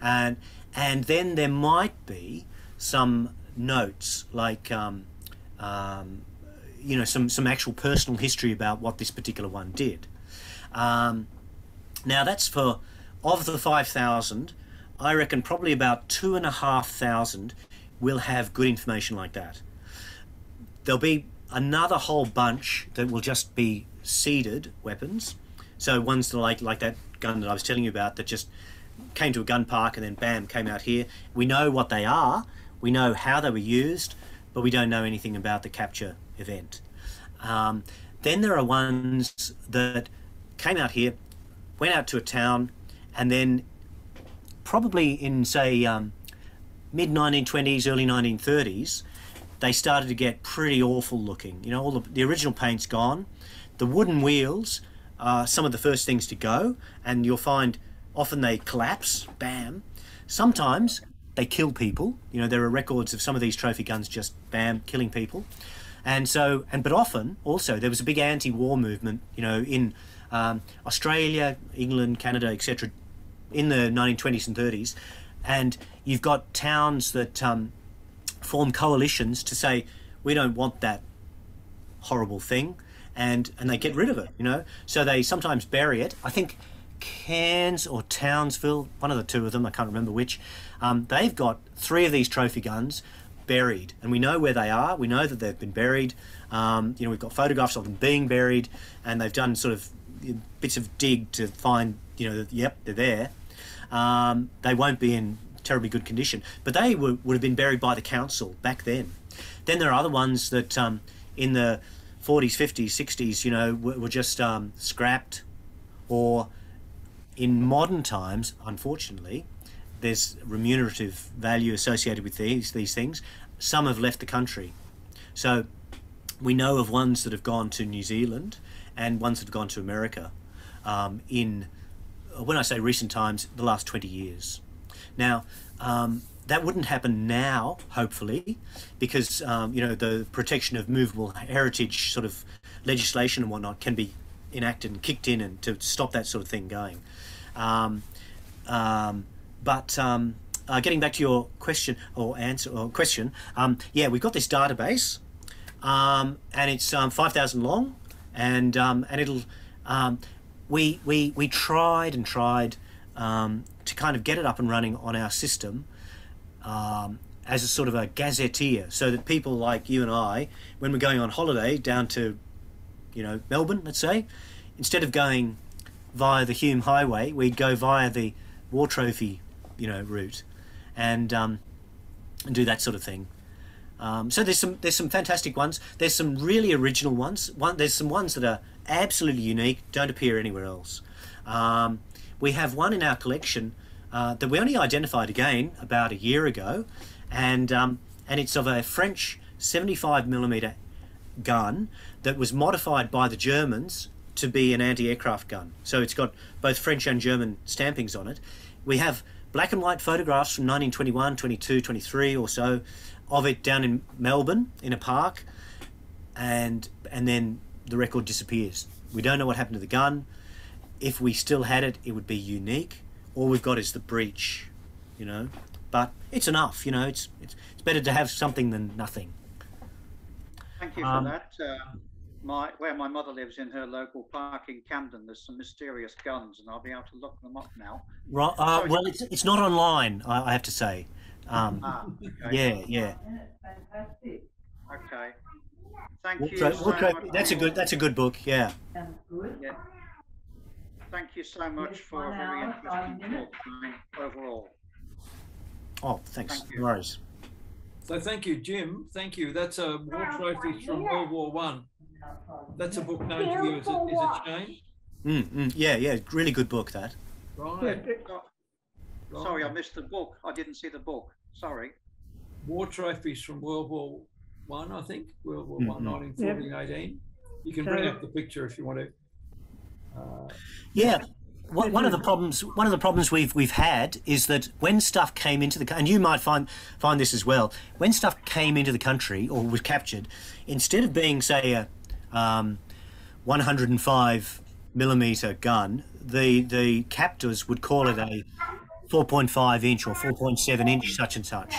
And, and then there might be some notes like, um, um, you know some some actual personal history about what this particular one did. Um, now that's for of the five thousand. I reckon probably about two and a half thousand will have good information like that. There'll be another whole bunch that will just be seeded weapons. So ones like like that gun that I was telling you about that just came to a gun park and then bam came out here. We know what they are. We know how they were used, but we don't know anything about the capture event. Um, then there are ones that came out here, went out to a town, and then probably in say um, mid 1920s, early 1930s, they started to get pretty awful looking. You know, all the, the original paint's gone. The wooden wheels are some of the first things to go, and you'll find often they collapse, bam. Sometimes they kill people. You know, there are records of some of these trophy guns just bam killing people, and so and but often also there was a big anti-war movement. You know, in um, Australia, England, Canada, etc. in the 1920s and 30s, and you've got towns that um, form coalitions to say we don't want that horrible thing and and they get rid of it you know? So they sometimes bury it. I think cairns or townsville one of the two of them i can't remember which um, they've got three of these trophy guns buried and we know where they are. We know that they've been buried. Um, you know we've got photographs of them being buried and they've done sort of bits of dig to find you know yep they're there. Um, they won't be in terribly good condition but they were, would have been buried by the council back then then there are other ones that um, in the 40s, 50s, 60s, you know, were, were just um, scrapped, or in modern times, unfortunately, there's remunerative value associated with these these things. Some have left the country, so we know of ones that have gone to New Zealand and ones that have gone to America. Um, in when I say recent times, the last 20 years. Now, um, that wouldn't happen now, hopefully, because um, you know the protection of movable heritage sort of legislation and whatnot can be enacted and kicked in and to stop that sort of thing going. Um, um, but um, uh, getting back to your question or answer or question, um, yeah, we've got this database, um, and it's five thousand long, and and it'll we we we tried and tried to kind of get it up and running on our system um, as a sort of a gazetteer so that people like you and I, when we're going on holiday down to, you know, Melbourne, let's say, instead of going via the Hume Highway, we'd go via the War Trophy, you know, route and, um, and do that sort of thing. Um, so there's some there's some fantastic ones. There's some really original ones. One there's some ones that are absolutely unique, don't appear anywhere else. Um, we have one in our collection uh, that we only identified again about a year ago, and um, and it's of a French 75 millimeter gun that was modified by the Germans to be an anti-aircraft gun. So it's got both French and German stampings on it. We have black and white photographs from 1921, 22, 23 or so of it down in Melbourne in a park, and and then the record disappears. We don't know what happened to the gun. If we still had it, it would be unique all we've got is the breech, you know. But it's enough, you know. It's it's, it's better to have something than nothing. Thank you for um, that. Uh, my where my mother lives in her local park in Camden, there's some mysterious guns, and I'll be able to look them up now. Right. Uh, well, it's it's not online. I, I have to say. Um, ah, okay. Yeah, yeah. Fantastic. Okay. Thank we'll you. Try, we'll try, that's a good. That's a good book. Yeah. Yeah thank you so much for a very interesting talk overall. Oh, thanks. Thank no worries. So thank you, Jim. Thank you. That's a War Trophies from World War One. That's a book known to you as a, is a shame. Mm, mm, yeah, yeah, really good book that. Right. Oh, sorry, I missed the book. I didn't see the book. Sorry. War Trophies from World War One, I, I think. World War mm -hmm. One, 1914, yep. 18. You can bring up the picture if you want to. Yeah. One of the problems, one of the problems we've we've had is that when stuff came into the and you might find find this as well. When stuff came into the country or was captured, instead of being say a um, 105 millimeter gun, the the captors would call it a 4.5 inch or 4.7 inch such and such.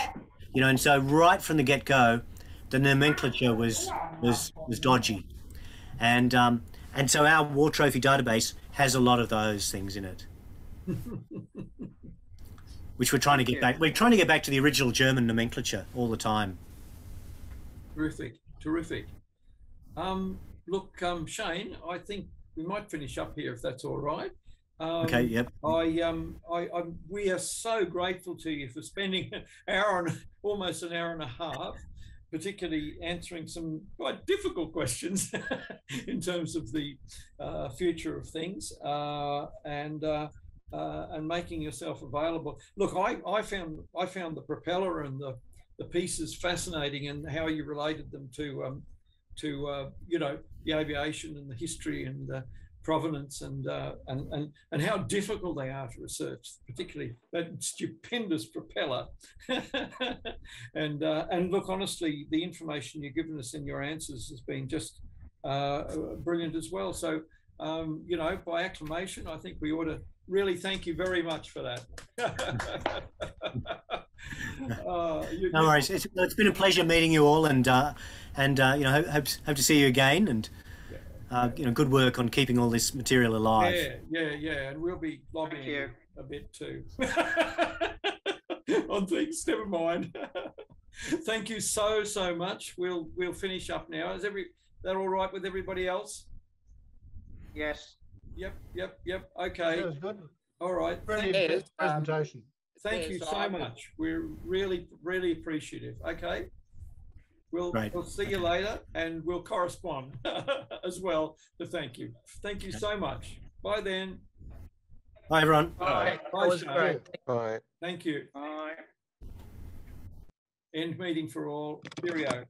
You know, and so right from the get go, the nomenclature was was was dodgy, and um, and so our war trophy database has a lot of those things in it, which we're trying to get back. We're trying to get back to the original German nomenclature all the time. Terrific, terrific. Um, look, um, Shane, I think we might finish up here if that's all right. Um, Okay. Yep. I um I, I we are so grateful to you for spending an hour and almost an hour and a half, particularly answering some quite difficult questions in terms of the uh, future of things uh, and uh, uh, and making yourself available. Look, I, I found I found the propeller and the the pieces fascinating and how you related them to um, to uh, you know the aviation and the history and the provenance and, uh, and and and how difficult they are to research, particularly that stupendous propeller. and uh, and look, honestly, the information you've given us in your answers has been just uh, brilliant as well. So um, you know, by acclamation, I think we ought to really thank you very much for that. Uh, you- No worries. It's, it's been a pleasure meeting you all, and uh, and uh, you know hope, hope to see you again, and uh, you know good work on keeping all this material alive. Yeah, yeah, yeah, and we'll be lobbying you. you a bit too on things. Never mind. Thank you so so much. We'll we'll finish up now. Is every that all right with everybody else? Yes. Yep, yep, yep. Okay. Yeah, it's good. All right. Brilliant Thank, Yes, um, presentation. thank you so so much. We're really really appreciative. Okay. We'll, Great. we'll see you later and we'll correspond as well to thank you. Thank you so much. Bye then. Bye everyone. Bye. That Bye, was Bye. Thank you. Bye. End meeting for all. Cheerio.